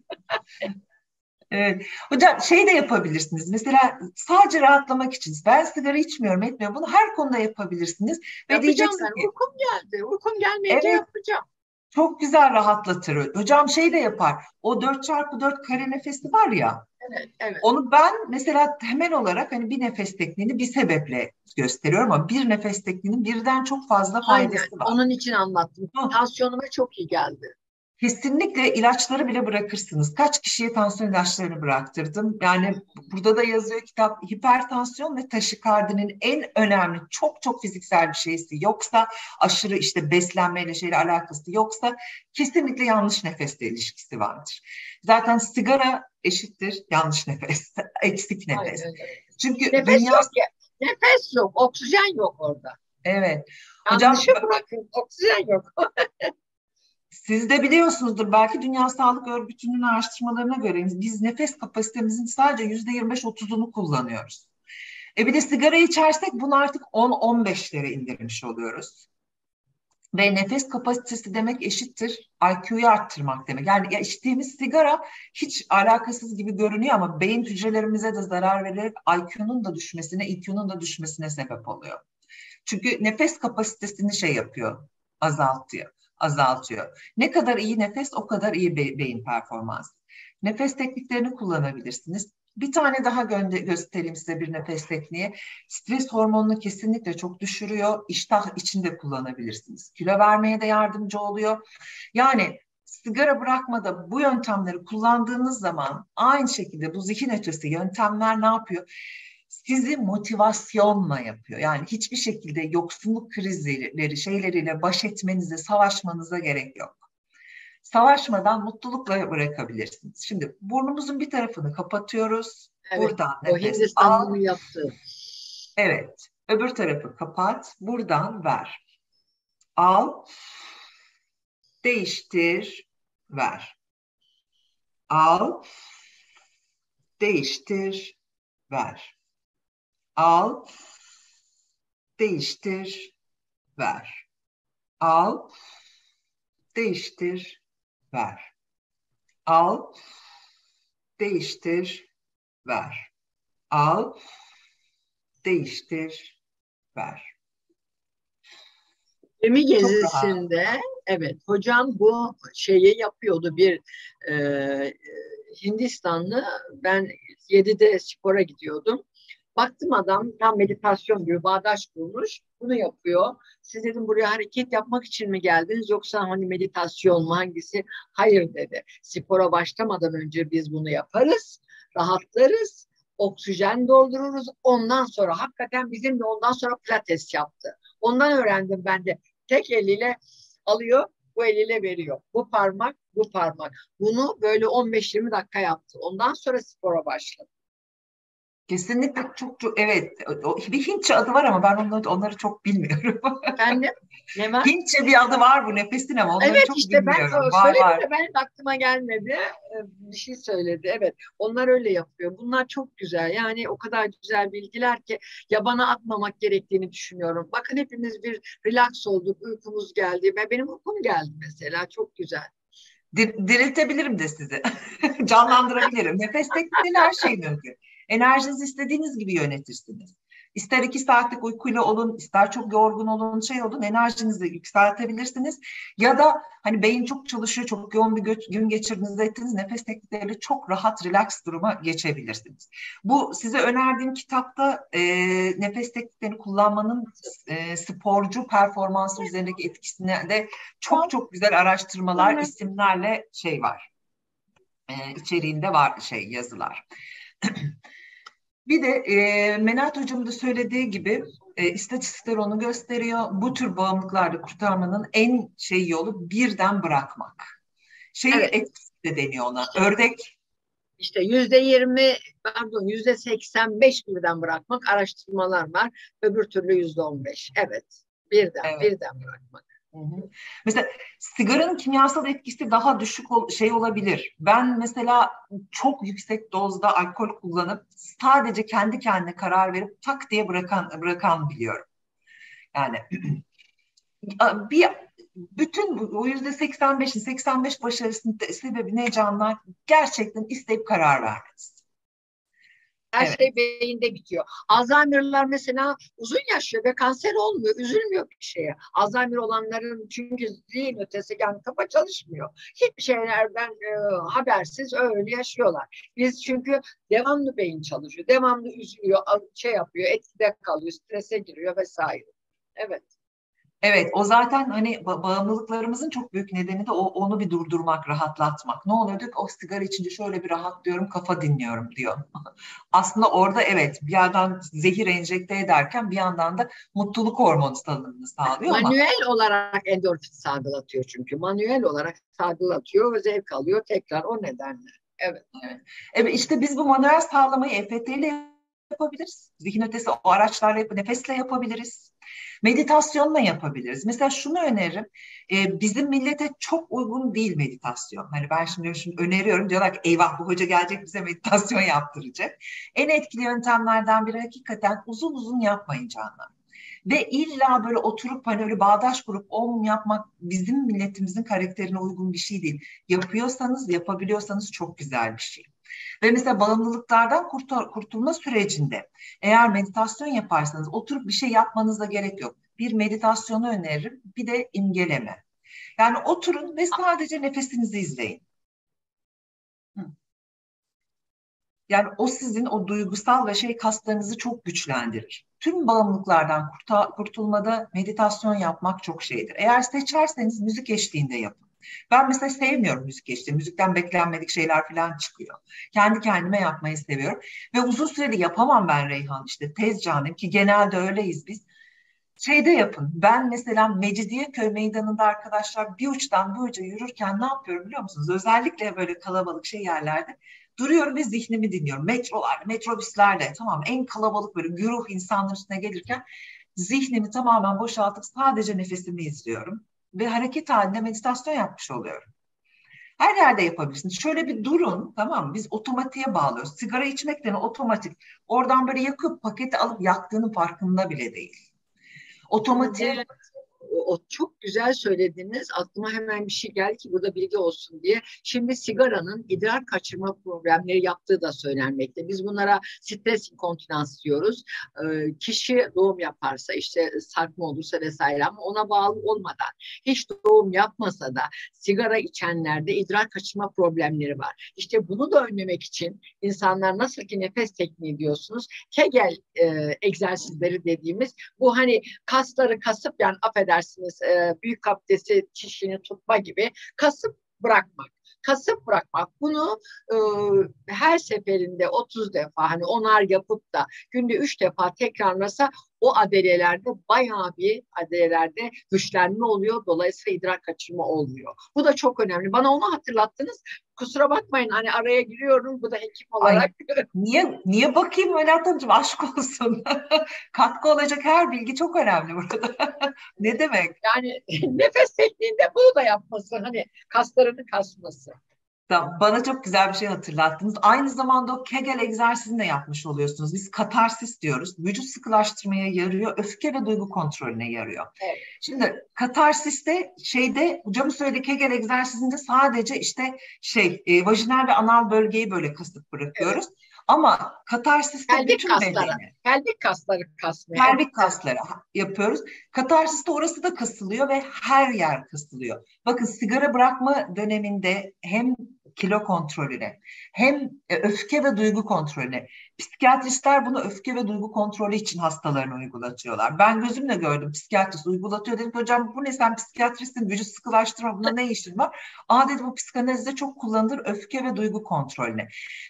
Evet. Hocam şey de yapabilirsiniz. Mesela sadece rahatlamak için ben sigara içmiyorum etmiyorum. Bunu her konuda yapabilirsiniz. Ve yapacağım ben. Ki, uykum geldi. Uykum gelmeyince evet, yapacağım. Çok güzel rahatlatır. Hocam şey de yapar. O 4 çarpı 4 kare nefesi var ya. Evet, evet. Onu ben mesela temel olarak hani bir nefes tekniğini bir sebeple gösteriyorum ama bir nefes tekniğinin birden çok fazla faydası Aynen. var. Onun için anlattım. Tansiyonuma çok iyi geldi. Kesinlikle ilaçları bile bırakırsınız. Kaç kişiye tansiyon ilaçlarını bıraktırdım. Yani burada da yazıyor kitap hipertansiyon ve taşikardinin en önemli çok çok fiziksel bir şeysi yoksa aşırı işte beslenmeyle şeyle alakası yoksa kesinlikle yanlış nefesle ilişkisi vardır. Zaten sigara eşittir yanlış nefes, eksik nefes. Aynen. Çünkü nefes dünya... yok ya. Nefes yok, oksijen yok orada. Evet. Hocam bırakın, oksijen yok. Siz de biliyorsunuzdur belki Dünya Sağlık Örgütü'nün araştırmalarına göre biz nefes kapasitemizin sadece yüzde 25-30'unu kullanıyoruz. E bir de sigara içersek bunu artık 10-15'lere indirmiş oluyoruz. Ve nefes kapasitesi demek eşittir IQ'yu arttırmak demek. Yani ya içtiğimiz sigara hiç alakasız gibi görünüyor ama beyin hücrelerimize de zarar vererek IQ'nun da düşmesine, IQ'nun da düşmesine sebep oluyor. Çünkü nefes kapasitesini şey yapıyor, azaltıyor azaltıyor. Ne kadar iyi nefes o kadar iyi be beyin performansı. Nefes tekniklerini kullanabilirsiniz. Bir tane daha göstereyim size bir nefes tekniği. Stres hormonunu kesinlikle çok düşürüyor. İştah için de kullanabilirsiniz. Kilo vermeye de yardımcı oluyor. Yani sigara bırakmada bu yöntemleri kullandığınız zaman aynı şekilde bu zihin ötesi yöntemler ne yapıyor? Sizi motivasyonla yapıyor. Yani hiçbir şekilde yoksunluk krizleri, şeyleriyle baş etmenize, savaşmanıza gerek yok. Savaşmadan mutlulukla bırakabilirsiniz. Şimdi burnumuzun bir tarafını kapatıyoruz. Evet, buradan o nefes al. yaptı. Evet. Öbür tarafı kapat. Buradan ver. Al. Değiştir. Ver. Al. Değiştir. Ver. Al, değiştir, ver. Al, değiştir, ver. Al, değiştir, ver. Al, değiştir, ver. Gemi gezisinde evet hocam bu şeyi yapıyordu bir e, Hindistanlı ben 7'de spora gidiyordum. Baktım adam tam meditasyon gibi bağdaş kurmuş. Bunu yapıyor. Siz dedim buraya hareket yapmak için mi geldiniz yoksa hani meditasyon mu hangisi? Hayır dedi. Spora başlamadan önce biz bunu yaparız. Rahatlarız. Oksijen doldururuz. Ondan sonra hakikaten bizim de ondan sonra pilates yaptı. Ondan öğrendim ben de. Tek eliyle alıyor, bu eliyle veriyor. Bu parmak, bu parmak. Bunu böyle 15-20 dakika yaptı. Ondan sonra spora başladı. Kesinlikle çok çok evet o, bir Hintçe adı var ama ben onları, onları çok bilmiyorum. Ne var? Hintçe bir adı var bu nefesin ama onları evet, çok işte bilmiyorum. Evet işte ben söyledim de ben aklıma gelmedi. Ee, bir şey söyledi. Evet onlar öyle yapıyor. Bunlar çok güzel. Yani o kadar güzel bilgiler ki yabana atmamak gerektiğini düşünüyorum. Bakın hepimiz bir relax olduk. Uykumuz geldi. ve Benim uykum geldi mesela. Çok güzel. Diriltebilirim de sizi. Canlandırabilirim. Nefes tekniğiyle her şey mümkün. Enerjinizi istediğiniz gibi yönetirsiniz. İster iki saatlik uykuyla olun, ister çok yorgun olun, şey olun, enerjinizi yükseltebilirsiniz. Ya da hani beyin çok çalışıyor, çok yoğun bir gün geçirdiğinizde ettiğiniz nefes teknikleriyle çok rahat, relax duruma geçebilirsiniz. Bu size önerdiğim kitapta e, nefes tekniklerini kullanmanın e, sporcu performansı üzerindeki etkisine de çok çok güzel araştırmalar, isimlerle şey var. E, içeriğinde var şey yazılar. Bir de e, Menat Hocam da söylediği gibi e, istatistikler onu gösteriyor. Bu tür bağımlılıklarda kurtarmanın en şey yolu birden bırakmak. Şey evet. etkisi de deniyor ona. Ördek işte yüzde yirmi pardon yüzde seksen beş birden bırakmak araştırmalar var. Öbür türlü yüzde on beş. Evet. Birden evet. birden bırakmak. Mesela sigaranın kimyasal etkisi daha düşük ol, şey olabilir. Ben mesela çok yüksek dozda alkol kullanıp sadece kendi kendine karar verip tak diye bırakan bırakan biliyorum. Yani bir bütün bu yüzde 85'in 85 başarısının sebebi ne canlar? Gerçekten isteyip karar vermeniz. Her evet. şey beyinde bitiyor. Alzheimer'lar mesela uzun yaşıyor ve kanser olmuyor. Üzülmüyor bir şeye. Alzheimer olanların çünkü zihin ötesi yani kafa çalışmıyor. Hiçbir şeylerden e, habersiz öyle yaşıyorlar. Biz çünkü devamlı beyin çalışıyor. Devamlı üzülüyor, şey yapıyor, etkide kalıyor, strese giriyor vesaire. Evet. Evet, o zaten hani bağımlılıklarımızın çok büyük nedeni de o, onu bir durdurmak, rahatlatmak. Ne oluyor diyor ki o sigara içince şöyle bir rahatlıyorum, kafa dinliyorum diyor. Aslında orada evet bir yandan zehir enjekte ederken bir yandan da mutluluk hormonu salınımını sağlıyor Manuel ama. olarak endorfin salgılatıyor çünkü. Manuel olarak salgılatıyor ve zevk alıyor tekrar o nedenle. Evet. Evet, evet işte biz bu manuel sağlamayı EFT ile yapabiliriz. Zihin ötesi o araçlarla nefesle yapabiliriz. Meditasyonla yapabiliriz. Mesela şunu öneririm. E, bizim millete çok uygun değil meditasyon. Hani ben şimdi, şimdi öneriyorum diyorlar ki eyvah bu hoca gelecek bize meditasyon yaptıracak. En etkili yöntemlerden biri hakikaten uzun uzun yapmayın canlar. Ve illa böyle oturup hani öyle bağdaş kurup om yapmak bizim milletimizin karakterine uygun bir şey değil. Yapıyorsanız, yapabiliyorsanız çok güzel bir şey. Ve mesela bağımlılıklardan kurtul kurtulma sürecinde eğer meditasyon yaparsanız oturup bir şey yapmanıza gerek yok. Bir meditasyonu öneririm, bir de imgeleme. Yani oturun ve sadece nefesinizi izleyin. Yani o sizin o duygusal ve şey kaslarınızı çok güçlendirir. Tüm bağımlılıklardan kurtulmada meditasyon yapmak çok şeydir. Eğer seçerseniz müzik eşliğinde yapın. Ben mesela sevmiyorum müzik işte. Müzikten beklenmedik şeyler falan çıkıyor. Kendi kendime yapmayı seviyorum. Ve uzun süreli yapamam ben Reyhan işte tez canım ki genelde öyleyiz biz. Şeyde yapın. Ben mesela Mecidiyeköy meydanında arkadaşlar bir uçtan bir uca yürürken ne yapıyorum biliyor musunuz? Özellikle böyle kalabalık şey yerlerde duruyorum ve zihnimi dinliyorum. Metrolar, metrobüslerde tamam en kalabalık böyle güruh insanların üstüne gelirken zihnimi tamamen boşaltıp sadece nefesimi izliyorum ve hareket halinde meditasyon yapmış oluyorum. Her yerde yapabilirsiniz. Şöyle bir durun tamam mı? Biz otomatiğe bağlıyoruz. Sigara içmekten otomatik. Oradan böyle yakıp paketi alıp yaktığının farkında bile değil. Otomatik. Evet o çok güzel söylediniz. Aklıma hemen bir şey geldi ki burada bilgi olsun diye. Şimdi sigaranın idrar kaçırma problemleri yaptığı da söylenmekte. Biz bunlara stres inkontinans diyoruz. Ee, kişi doğum yaparsa işte sarkma olursa vesaire ama ona bağlı olmadan hiç doğum yapmasa da sigara içenlerde idrar kaçırma problemleri var. İşte bunu da önlemek için insanlar nasıl ki nefes tekniği diyorsunuz Kegel e, egzersizleri dediğimiz bu hani kasları kasıp yani affedersiniz affedersiniz e, büyük abdesti çişini tutma gibi kasıp bırakmak. Kasıp bırakmak bunu e, her seferinde 30 defa hani onar yapıp da günde 3 defa tekrarlasa o adelelerde bayağı bir adelelerde güçlenme oluyor. Dolayısıyla idrak kaçırma olmuyor. Bu da çok önemli. Bana onu hatırlattınız. Kusura bakmayın hani araya giriyorum bu da hekim olarak. Ay, niye niye bakayım Melahat Hanımcığım aşk olsun. Katkı olacak her bilgi çok önemli burada. ne demek? Yani nefes tekniğinde bunu da yapması hani kaslarını kasması. Bana çok güzel bir şey hatırlattınız. Aynı zamanda o Kegel egzersizini de yapmış oluyorsunuz. Biz katarsis diyoruz. Vücut sıkılaştırmaya yarıyor, öfke ve duygu kontrolüne yarıyor. Evet. Şimdi katarsiste şeyde hocamın söylediği Kegel egzersizinde sadece işte şey e, vajinal ve anal bölgeyi böyle kasıp bırakıyoruz. Evet. Ama katarsiste pelvik bütün kasları, bedeni. Pelvik kasları kasmıyor. Pelvik kasları yapıyoruz. Katarsiste orası da kasılıyor ve her yer kasılıyor. Bakın sigara bırakma döneminde hem kilo kontrolüne hem e, öfke ve duygu kontrolüne. Psikiyatristler bunu öfke ve duygu kontrolü için hastalarına uygulatıyorlar. Ben gözümle gördüm psikiyatrist uygulatıyor. Dedim hocam bu ne sen psikiyatristin vücut sıkılaştırma buna ne işin var? Aa dedi bu psikanalizde çok kullanılır öfke ve duygu kontrolüne.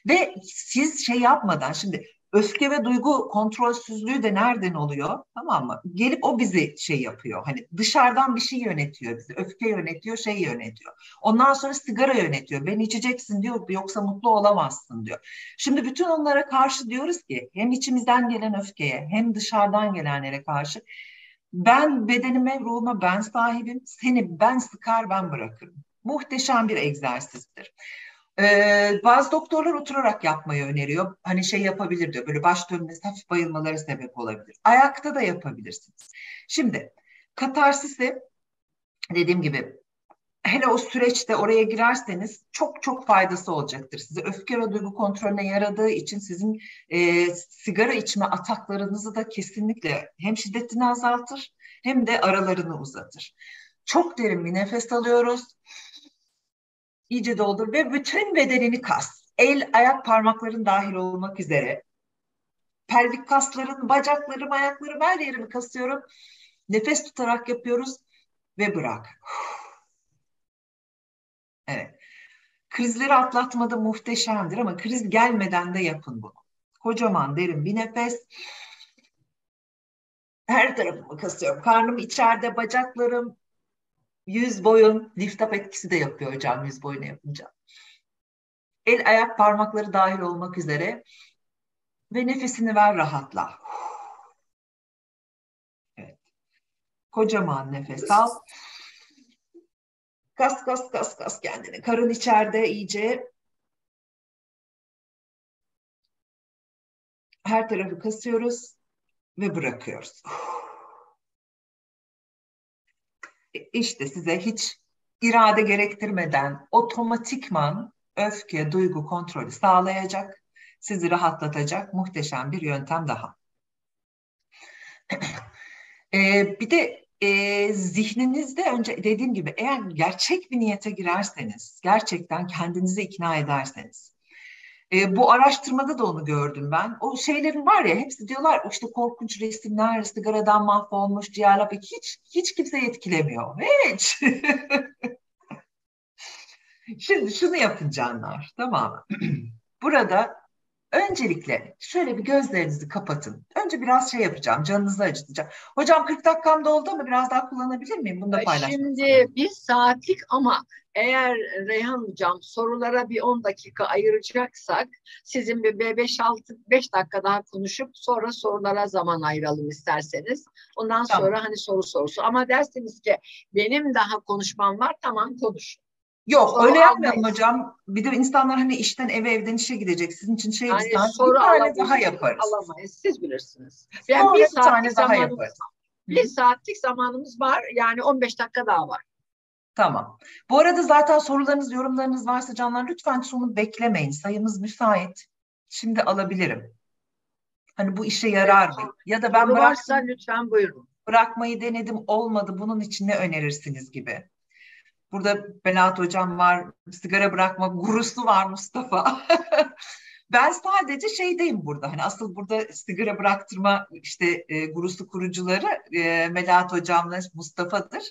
Ve siz şey yapmadan şimdi öfke ve duygu kontrolsüzlüğü de nereden oluyor? Tamam mı? Gelip o bizi şey yapıyor. Hani dışarıdan bir şey yönetiyor bizi. Öfke yönetiyor, şey yönetiyor. Ondan sonra sigara yönetiyor. Ben içeceksin diyor yoksa mutlu olamazsın diyor. Şimdi bütün onlara karşı diyoruz ki hem içimizden gelen öfkeye hem dışarıdan gelenlere karşı ben bedenime, ruhuma ben sahibim. Seni ben sıkar ben bırakırım. Muhteşem bir egzersizdir. Ee, bazı doktorlar oturarak yapmayı öneriyor. Hani şey yapabilir diyor. Böyle baş dönmesi, hafif bayılmaları sebep olabilir. Ayakta da yapabilirsiniz. Şimdi katarsisi dediğim gibi hele o süreçte oraya girerseniz çok çok faydası olacaktır. Size öfke ve duygu kontrolüne yaradığı için sizin e, sigara içme ataklarınızı da kesinlikle hem şiddetini azaltır hem de aralarını uzatır. Çok derin bir nefes alıyoruz iyice doldur ve bütün bedenini kas. El, ayak parmakların dahil olmak üzere. Pelvik kasların, bacaklarım, ayaklarım her yerimi kasıyorum. Nefes tutarak yapıyoruz ve bırak. Evet. Krizleri atlatmada muhteşemdir ama kriz gelmeden de yapın bunu. Kocaman derin bir nefes. Her tarafımı kasıyorum. Karnım içeride, bacaklarım, Yüz boyun lift up etkisi de yapıyor hocam yüz boyunu yapınca. El ayak parmakları dahil olmak üzere ve nefesini ver rahatla. Evet. Kocaman nefes al. Kas kas kas kas kendini. Karın içeride iyice her tarafı kasıyoruz ve bırakıyoruz. İşte size hiç irade gerektirmeden otomatikman öfke, duygu kontrolü sağlayacak, sizi rahatlatacak muhteşem bir yöntem daha. ee, bir de e, zihninizde önce dediğim gibi eğer gerçek bir niyete girerseniz, gerçekten kendinizi ikna ederseniz, e, bu araştırmada da onu gördüm ben. O şeylerin var ya hepsi diyorlar işte korkunç resimler, sigaradan mahvolmuş, ciğerler hiç hiç kimse etkilemiyor. Hiç. Şimdi şunu yapın canlar tamam mı? Burada öncelikle şöyle bir gözlerinizi kapatın. Önce biraz şey yapacağım, canınızı acıtacağım. Hocam 40 dakikam doldu ama biraz daha kullanabilir miyim? Bunu da paylaşmak Şimdi bir saatlik ama eğer Reyhan Hocam sorulara bir 10 dakika ayıracaksak sizin bir 5-6 5 dakika daha konuşup sonra sorulara zaman ayıralım isterseniz. Ondan tamam. sonra hani soru sorusu. Ama derseniz ki benim daha konuşmam var tamam konuş. Yok soru öyle yapmayalım hocam. Bir de insanlar hani işten eve evden işe gidecek. Sizin için şey yani soru bir tane daha yaparız. Alamayız. Siz bilirsiniz. Yani bir, bir tane daha yaparız. Bir saatlik zamanımız var. Yani 15 dakika daha var. Tamam. Bu arada zaten sorularınız, yorumlarınız varsa canlar lütfen sonu beklemeyin. Sayımız müsait. Şimdi alabilirim. Hani bu işe yarar mı? Ya da ben bıraksa lütfen buyurun. Bırakmayı denedim olmadı. Bunun için ne önerirsiniz gibi. Burada Belat hocam var. Sigara bırakma gurusu var Mustafa. Ben sadece şeydeyim burada. Hani asıl burada sigara bıraktırma işte e, gurusu kurucuları e, Melahat hocamla Mustafa'dır.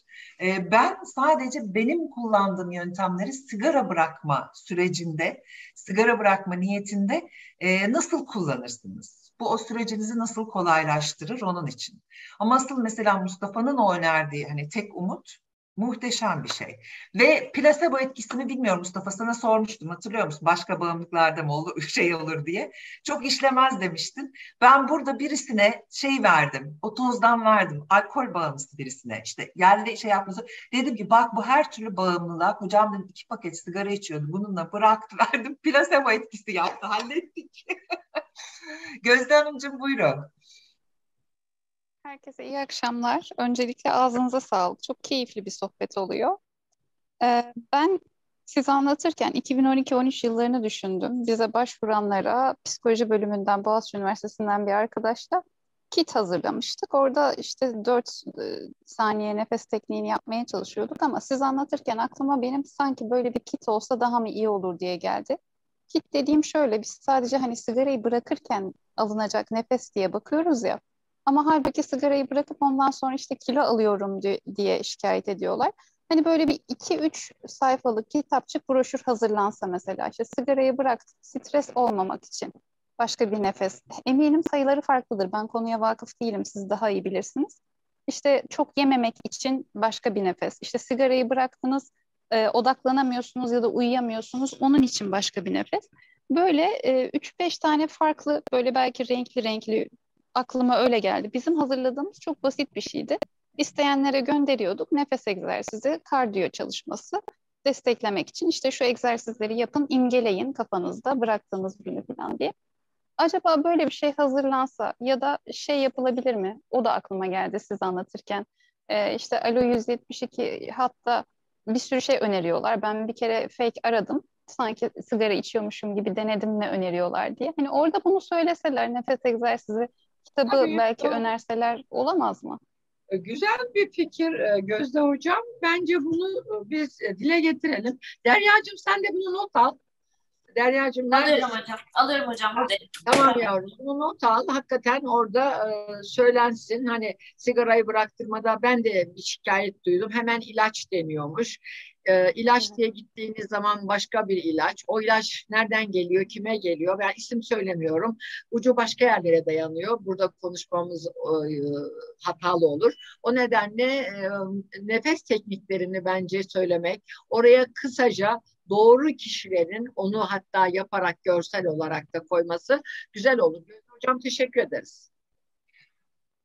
E, ben sadece benim kullandığım yöntemleri sigara bırakma sürecinde, sigara bırakma niyetinde e, nasıl kullanırsınız? Bu o sürecinizi nasıl kolaylaştırır onun için. Ama asıl mesela Mustafa'nın o önerdiği hani tek umut Muhteşem bir şey. Ve plasebo etkisini bilmiyorum Mustafa sana sormuştum hatırlıyor musun? Başka bağımlılıklarda mı olur, şey olur diye. Çok işlemez demiştin. Ben burada birisine şey verdim. O tozdan verdim. Alkol bağımlısı birisine. İşte yerli şey yapması. Dedim ki bak bu her türlü bağımlılığa. Kocam dedim iki paket sigara içiyordu. Bununla bıraktı verdim. Plasebo etkisi yaptı. Hallettik. Gözde Hanımcığım buyurun. Herkese iyi akşamlar. Öncelikle ağzınıza sağlık. Çok keyifli bir sohbet oluyor. Ee, ben Siz anlatırken 2012-13 yıllarını düşündüm. Bize başvuranlara psikoloji bölümünden Boğaziçi Üniversitesi'nden bir arkadaşla kit hazırlamıştık. Orada işte 4 e, saniye nefes tekniğini yapmaya çalışıyorduk ama siz anlatırken aklıma benim sanki böyle bir kit olsa daha mı iyi olur diye geldi. Kit dediğim şöyle biz sadece hani sigarayı bırakırken alınacak nefes diye bakıyoruz ya. Ama halbuki sigarayı bırakıp ondan sonra işte kilo alıyorum diye şikayet ediyorlar. Hani böyle bir 2-3 sayfalık kitapçık broşür hazırlansa mesela işte sigarayı bırak stres olmamak için başka bir nefes. Eminim sayıları farklıdır. Ben konuya vakıf değilim. Siz daha iyi bilirsiniz. İşte çok yememek için başka bir nefes. İşte sigarayı bıraktınız, e, odaklanamıyorsunuz ya da uyuyamıyorsunuz. Onun için başka bir nefes. Böyle e, 3-5 tane farklı böyle belki renkli renkli aklıma öyle geldi. Bizim hazırladığımız çok basit bir şeydi. İsteyenlere gönderiyorduk. Nefes egzersizi, kardiyo çalışması desteklemek için işte şu egzersizleri yapın, imgeleyin kafanızda bıraktığınız günü falan diye. Acaba böyle bir şey hazırlansa ya da şey yapılabilir mi? O da aklıma geldi siz anlatırken. Ee, işte Alo 172 hatta bir sürü şey öneriyorlar. Ben bir kere fake aradım. Sanki sigara içiyormuşum gibi denedim ne öneriyorlar diye. Hani orada bunu söyleseler nefes egzersizi kitabı Tabii, belki doğru. önerseler olamaz mı? E, güzel bir fikir e, Gözde Hocam. Bence bunu e, biz dile getirelim. Derya'cığım sen de bunu not al. Derya'cığım neredesin? Alırım hocam. Alırım hocam. Buradayım. Tamam yavrum. Bunu not al. Hakikaten orada e, söylensin. Hani sigarayı bıraktırmada ben de bir şikayet duydum. Hemen ilaç deniyormuş. E, ilaç diye gittiğiniz zaman başka bir ilaç. O ilaç nereden geliyor, kime geliyor? Ben isim söylemiyorum. Ucu başka yerlere dayanıyor. Burada konuşmamız e, hatalı olur. O nedenle e, nefes tekniklerini bence söylemek, oraya kısaca doğru kişilerin onu hatta yaparak görsel olarak da koyması güzel olur. Hocam teşekkür ederiz.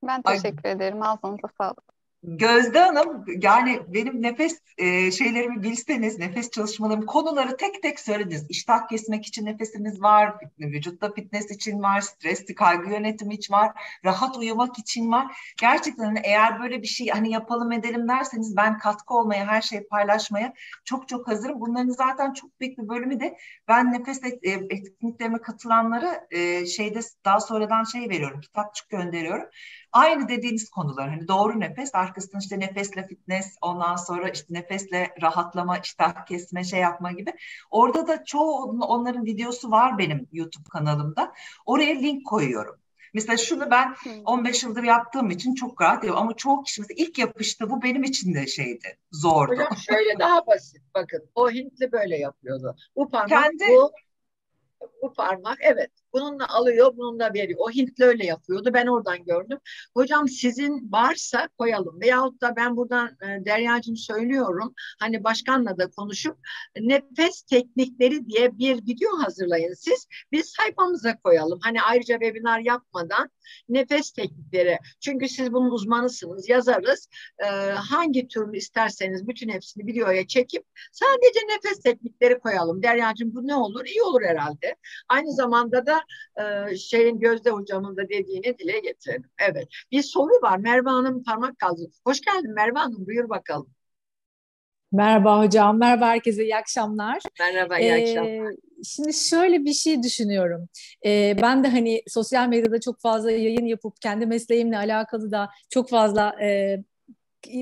Ben teşekkür Ay. ederim. Ağzınıza sağlık. Gözde Hanım yani benim nefes e, şeylerimi bilseniz nefes çalışmalarım konuları tek tek söylediniz. İştah kesmek için nefesimiz var, vücutta fitness için var, stresli kaygı yönetimi için var, rahat uyumak için var. Gerçekten hani eğer böyle bir şey hani yapalım edelim derseniz ben katkı olmaya, her şeyi paylaşmaya çok çok hazırım. Bunların zaten çok büyük bir bölümü de ben nefes et, e, etkinliklerime katılanlara e, şeyde daha sonradan şey veriyorum, kitapçık gönderiyorum. Aynı dediğiniz konular hani doğru nefes, arkasından işte nefesle fitness, ondan sonra işte nefesle rahatlama, iştah kesme, şey yapma gibi. Orada da çoğu onların videosu var benim YouTube kanalımda. Oraya link koyuyorum. Mesela şunu ben 15 yıldır yaptığım için çok rahat yapıyorum. Ama çoğu kişi mesela ilk yapışta bu benim için de şeydi, zordu. Hocam şöyle daha basit bakın. O Hintli böyle yapıyordu. Bu parmak Kendi... bu, bu parmak evet Bununla alıyor, bununla veriyor. O Hintli öyle yapıyordu. Ben oradan gördüm. Hocam sizin varsa koyalım. Veyahut da ben buradan e, Derya'cığım söylüyorum. Hani başkanla da konuşup nefes teknikleri diye bir video hazırlayın siz. Biz sayfamıza koyalım. Hani ayrıca webinar yapmadan nefes teknikleri. Çünkü siz bunun uzmanısınız. Yazarız. E, hangi türlü isterseniz bütün hepsini videoya çekip sadece nefes teknikleri koyalım. Derya'cığım bu ne olur? İyi olur herhalde. Aynı zamanda da e, şeyin Gözde hocamın da dediğini dile getirelim. Evet. Bir soru var. Merve Hanım parmak kaldı. Hoş geldin Merve Hanım. Buyur bakalım. Merhaba hocam. Merhaba herkese. İyi akşamlar. Merhaba, iyi ee, akşamlar. Şimdi şöyle bir şey düşünüyorum. Ee, ben de hani sosyal medyada çok fazla yayın yapıp kendi mesleğimle alakalı da çok fazla e,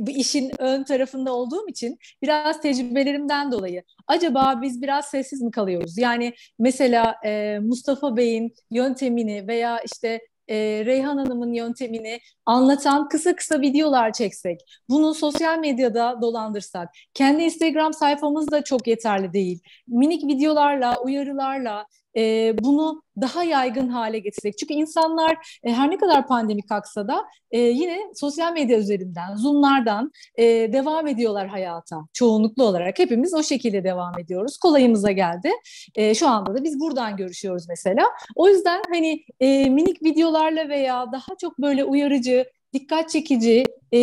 işin ön tarafında olduğum için biraz tecrübelerimden dolayı acaba biz biraz sessiz mi kalıyoruz? Yani mesela e, Mustafa Bey'in yöntemini veya işte e, Reyhan Hanım'ın yöntemini anlatan kısa kısa videolar çeksek, bunu sosyal medyada dolandırsak, kendi Instagram sayfamız da çok yeterli değil. Minik videolarla, uyarılarla e, bunu daha yaygın hale getirsek. Çünkü insanlar e, her ne kadar pandemi kalksa da e, yine sosyal medya üzerinden, Zoom'lardan e, devam ediyorlar hayata. Çoğunluklu olarak hepimiz o şekilde devam ediyoruz. Kolayımıza geldi. E, şu anda da biz buradan görüşüyoruz mesela. O yüzden hani e, minik videolarla veya daha çok böyle uyarıcı, dikkat çekici, e,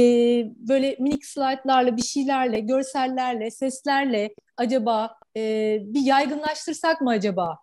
böyle minik slaytlarla, bir şeylerle, görsellerle, seslerle acaba e, bir yaygınlaştırsak mı acaba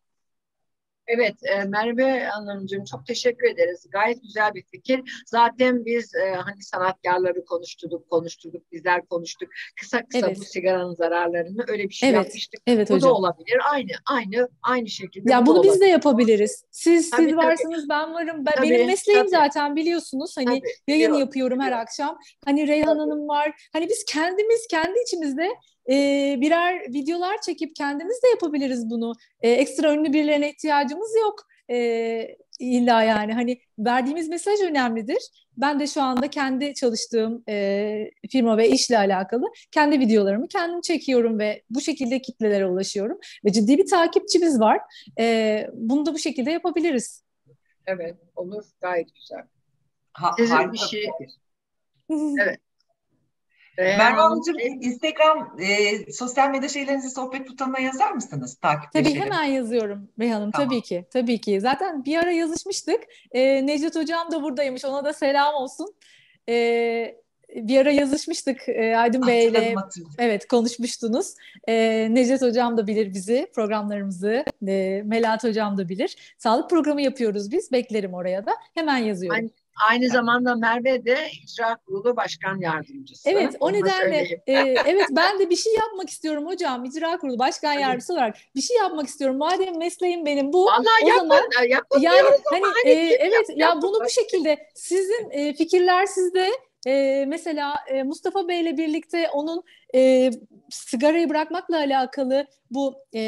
Evet e, Merve Hanımcığım çok teşekkür ederiz. Gayet güzel bir fikir. Zaten biz e, hani sanatkarları konuşturduk, konuşturduk, bizler konuştuk. Kısa kısa Evet. bu sigaranın zararlarını öyle bir şey Evet, yapmıştık. Evet Bu hocam. da olabilir. Aynı aynı aynı şekilde. Ya bu bunu biz de olabilir. yapabiliriz. Siz Tabii, siz tabii. varsınız, ben varım. Ben, Tabii, benim mesleğim tabii. zaten biliyorsunuz. Hani Tabii, yayın biliyorum, yapıyorum her biliyorum. akşam. Hani Reyhan Tabii. Hanım var. Hani biz kendimiz kendi içimizde e, birer videolar çekip kendimiz de yapabiliriz bunu. E, ekstra ünlü birilerine ihtiyacımız yok. E, illa yani hani verdiğimiz mesaj önemlidir. Ben de şu anda kendi çalıştığım e, firma ve işle alakalı kendi videolarımı kendim çekiyorum ve bu şekilde kitlelere ulaşıyorum. Ve ciddi bir takipçimiz var. E, bunu da bu şekilde yapabiliriz. Evet olur gayet güzel. Ha, Sizin bir şey- fikir. Reyhan Merve Hanım, Hanımcığım Instagram e, sosyal medya şeylerinizi sohbet butonuna yazar mısınız takip Tabii edelim? hemen yazıyorum Reyhan'ım Tamam. tabii ki tabii ki. Zaten bir ara yazışmıştık. Ee, Necdet Hocam da buradaymış ona da selam olsun. Ee, bir ara yazışmıştık e, Aydın Bey'le. Hatırladım, hatırladım. Evet konuşmuştunuz. Ee, Necdet Hocam da bilir bizi programlarımızı. Ee, Melahat Hocam da bilir. Sağlık programı yapıyoruz biz. Beklerim oraya da. Hemen yazıyorum. Aynı- zamanda Merve de icra kurulu başkan yardımcısı. Evet o Onu nedenle e, evet ben de bir şey yapmak istiyorum hocam icra kurulu başkan yardımcısı olarak. Bir şey yapmak istiyorum. Madem mesleğim benim bu Vallahi o yapın, zaman yapın yani hani e, evet yap- ya bunu bu şekilde sizin e, fikirler sizde e, mesela e, Mustafa Bey'le birlikte onun e, sigarayı bırakmakla alakalı bu e,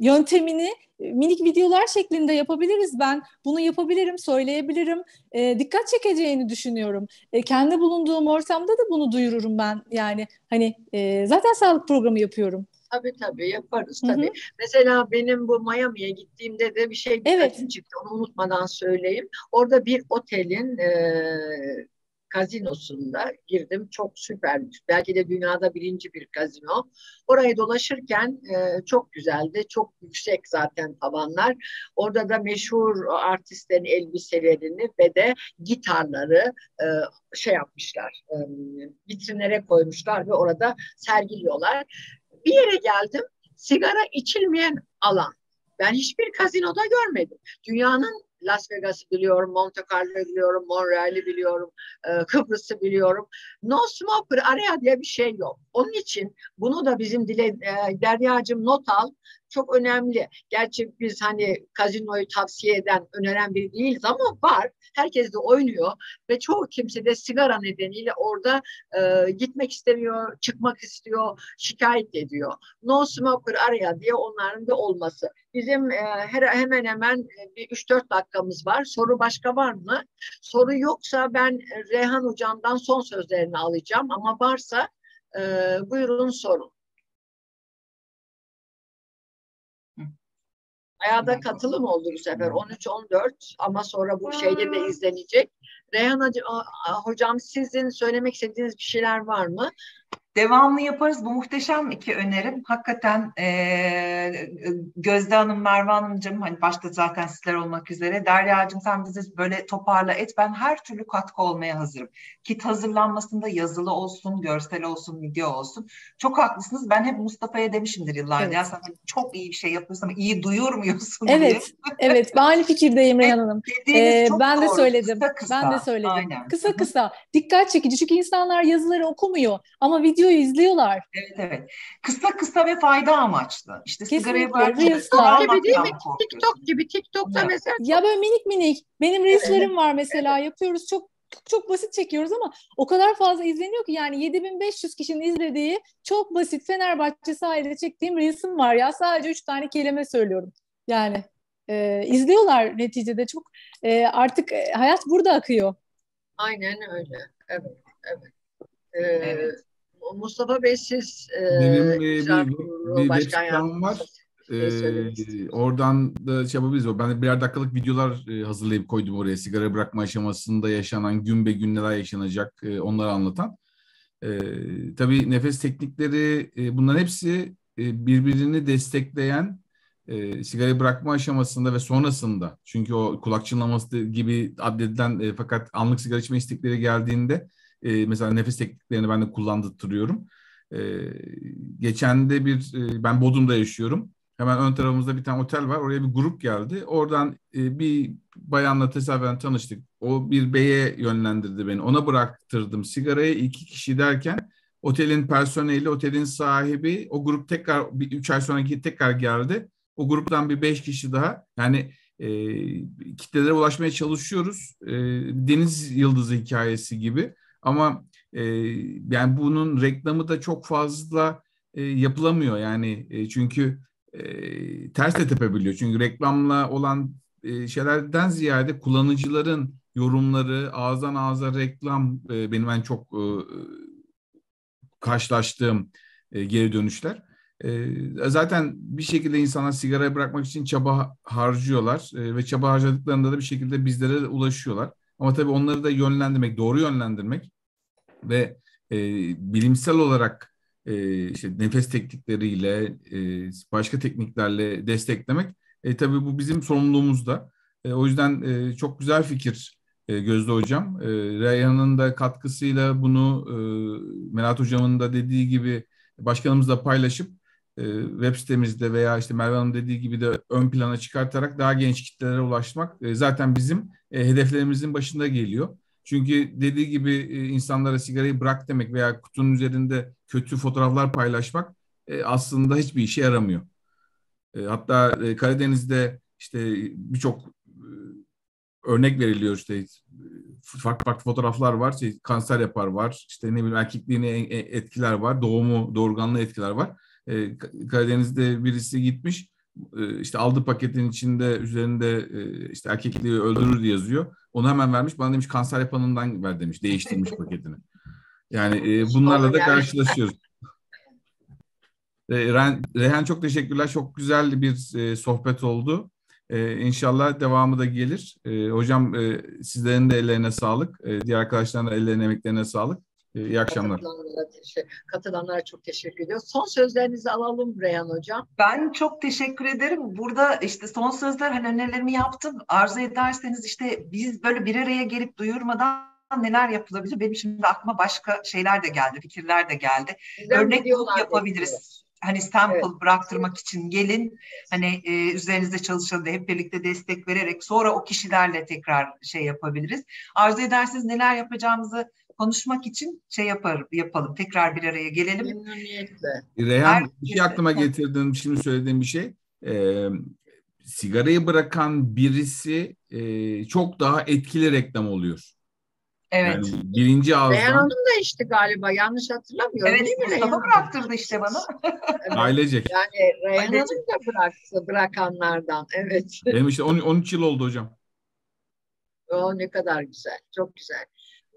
yöntemini minik videolar şeklinde yapabiliriz. Ben bunu yapabilirim, söyleyebilirim. E, dikkat çekeceğini düşünüyorum. E, kendi bulunduğum ortamda da bunu duyururum ben. Yani hani e, zaten sağlık programı yapıyorum. Tabii tabii yaparız Hı hı. tabii. Mesela benim bu Miami'ye gittiğimde de bir şey Evet. çıktı. Onu unutmadan söyleyeyim. Orada bir otelin e, kazinosunda girdim. Çok süpermiş. Belki de dünyada birinci bir kazino. Orayı dolaşırken e, çok güzeldi. Çok yüksek zaten tavanlar. Orada da meşhur artistlerin elbiselerini ve de gitarları e, şey yapmışlar. E, vitrinlere koymuşlar ve orada sergiliyorlar. Bir yere geldim. Sigara içilmeyen alan. Ben hiçbir kazinoda görmedim. Dünyanın Las Vegas'ı biliyorum, Monte Carlo'yu biliyorum, Montreal'i biliyorum, e, Kıbrıs'ı biliyorum. No smoker area diye bir şey yok. Onun için bunu da bizim dile e, Derya'cığım not al. Çok önemli. Gerçi biz hani kazinoyu tavsiye eden, öneren biri değiliz ama var. Herkes de oynuyor ve çoğu kimse de sigara nedeniyle orada e, gitmek istemiyor, çıkmak istiyor, şikayet ediyor. No smoker area diye onların da olması. Bizim e, her, hemen hemen e, bir 3-4 dakikamız var. Soru başka var mı? Soru yoksa ben e, Reyhan Hocam'dan son sözlerini alacağım ama varsa e, buyurun sorun. Ayağda katılım oldu bu sefer 13-14 ama sonra bu şeyde de izlenecek. Reyhan Hocam sizin söylemek istediğiniz bir şeyler var mı? Devamlı yaparız. Bu muhteşem iki önerim. Hakikaten e, Gözde Hanım, Merve Hanımcığım hani başta zaten sizler olmak üzere. Derya'cığım sen bizi böyle toparla et. Ben her türlü katkı olmaya hazırım. Kit hazırlanmasında yazılı olsun, görsel olsun, video olsun. Çok haklısınız. Ben hep Mustafa'ya demişimdir yıllarca. Evet. Ya sen çok iyi bir şey yapıyorsun ama iyi duyurmuyorsun diye. Evet, evet. Ben aynı fikirdeyim Reyhan Hanım. Ee, ben de doğru. söyledim. Kısa kısa. Ben de söyledim. Aynen. Kısa kısa. Dikkat çekici. Çünkü insanlar yazıları okumuyor ama videoyu izliyorlar. Evet evet. Kısa kısa ve fayda amaçlı. İşte sigarayı Kesinlikle. bırakmak Reels'lar. gibi değil mi? TikTok gibi TikTok'ta Evet. mesela Ya böyle minik minik. Benim reelslerim var mesela. Yapıyoruz. Çok çok basit çekiyoruz ama o kadar fazla izleniyor ki yani 7500 kişinin izlediği çok basit Fenerbahçe sahilde çektiğim reelsim var ya. Sadece 3 tane kelime söylüyorum. Yani e, izliyorlar neticede çok e, artık e, hayat burada akıyor. aynen öyle. Evet, evet. Ee, Evet. Mustafa Bey siz e, Benim e, bir, bir web başkan var. Ee, oradan da şey yapabiliriz. Ben birer dakikalık videolar e, hazırlayıp koydum oraya. Sigara bırakma aşamasında yaşanan gün be gün neler yaşanacak e, onları anlatan. E, tabii nefes teknikleri bunların hepsi birbirini destekleyen e, sigarayı bırakma aşamasında ve sonrasında. Çünkü o kulak çınlaması gibi addedilen e, fakat anlık sigara içme istekleri geldiğinde e, mesela nefes tekniklerini ben de kullandırıyorum. E, geçen de bir e, ben Bodrum'da yaşıyorum. Hemen ön tarafımızda bir tane otel var. Oraya bir grup geldi. Oradan e, bir bayanla tesadüfen tanıştık. O bir beye yönlendirdi beni. Ona bıraktırdım sigarayı. iki kişi derken otelin personeli, otelin sahibi o grup tekrar bir, üç ay sonraki tekrar geldi. O gruptan bir beş kişi daha. Yani e, kitlelere ulaşmaya çalışıyoruz. E, Deniz Yıldızı hikayesi gibi. Ama e, yani bunun reklamı da çok fazla e, yapılamıyor. Yani e, çünkü e, ters de tepebiliyor. Çünkü reklamla olan e, şeylerden ziyade kullanıcıların yorumları, ağızdan ağza reklam e, benim en çok e, karşılaştığım e, geri dönüşler. E, zaten bir şekilde insanlar sigarayı bırakmak için çaba harcıyorlar e, ve çaba harcadıklarında da bir şekilde bizlere ulaşıyorlar. Ama tabii onları da yönlendirmek, doğru yönlendirmek ve e, bilimsel olarak e, işte nefes teknikleriyle, e, başka tekniklerle desteklemek e, tabii bu bizim sorumluluğumuzda. E, o yüzden e, çok güzel fikir e, Gözde Hocam. E, Reyhan'ın da katkısıyla bunu e, Melat Hocam'ın da dediği gibi başkanımızla paylaşıp e, web sitemizde veya işte Merve Hanım dediği gibi de ön plana çıkartarak daha genç kitlelere ulaşmak e, zaten bizim e, hedeflerimizin başında geliyor. Çünkü dediği gibi e, insanlara sigarayı bırak demek veya kutunun üzerinde kötü fotoğraflar paylaşmak e, aslında hiçbir işe yaramıyor. E, hatta Karadeniz'de işte birçok örnek veriliyor işte farklı farklı fotoğraflar var. İşte kanser yapar var. İşte ne bileyim erkekliğine etkiler var. Doğumu, doğurganlığı etkiler var. Karadeniz'de birisi gitmiş işte aldığı paketin içinde üzerinde işte erkekliği öldürür diye yazıyor. Onu hemen vermiş. Bana demiş kanser yapanından ver demiş. Değiştirmiş paketini. Yani e, bunlarla da karşılaşıyoruz. E, Rehan çok teşekkürler. Çok güzel bir e, sohbet oldu. E, inşallah devamı da gelir. E, hocam e, sizlerin de ellerine sağlık. E, diğer arkadaşların da ellerine emeklerine sağlık. E, iyi akşamlar. Katılanlara, katılanlara çok teşekkür ediyoruz. Son sözlerinizi alalım Reyhan Hocam. Ben çok teşekkür ederim. Burada işte son sözler hani önerilerimi yaptım. Arzu ederseniz işte biz böyle bir araya gelip duyurmadan neler yapılabilir? Benim şimdi aklıma başka şeyler de geldi, fikirler de geldi. Güzel Örnek yapabiliriz. Bekliyor. Hani sample evet. bıraktırmak için gelin hani e, üzerinizde çalışalım da hep birlikte destek vererek sonra o kişilerle tekrar şey yapabiliriz. Arzu ederseniz neler yapacağımızı konuşmak için şey yapar, yapalım. Tekrar bir araya gelelim. Memnuniyetle. Reyhan bir şey aklıma getirdin şimdi söylediğim bir şey. Ee, sigarayı bırakan birisi e, çok daha etkili reklam oluyor. Evet. Yani birinci ağızdan. Reyhan Hanım da işte galiba yanlış hatırlamıyorum evet, değil mi? Mustafa bıraktırdı işte bana. evet. Ailecek. Yani Reyhan Hanım da bıraktı bırakanlardan. Evet. Benim işte 13 yıl oldu hocam. O ne kadar güzel. Çok güzel.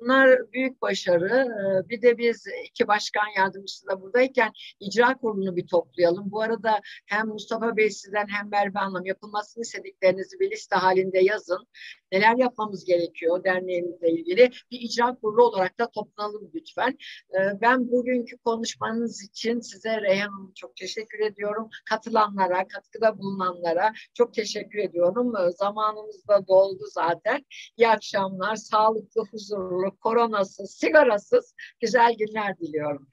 Bunlar büyük başarı. Ee, bir de biz iki başkan yardımcısı da buradayken icra kurulunu bir toplayalım. Bu arada hem Mustafa Bey sizden hem Merve Hanım yapılmasını istediklerinizi bir liste halinde yazın. Neler yapmamız gerekiyor derneğimizle ilgili bir icra kurulu olarak da toplanalım lütfen. Ee, ben bugünkü konuşmanız için size Reyhan Hanım çok teşekkür ediyorum. Katılanlara, katkıda bulunanlara çok teşekkür ediyorum. Ee, zamanımız da doldu zaten. İyi akşamlar, sağlıklı, huzurlu, koronasız, sigarasız güzel günler diliyorum.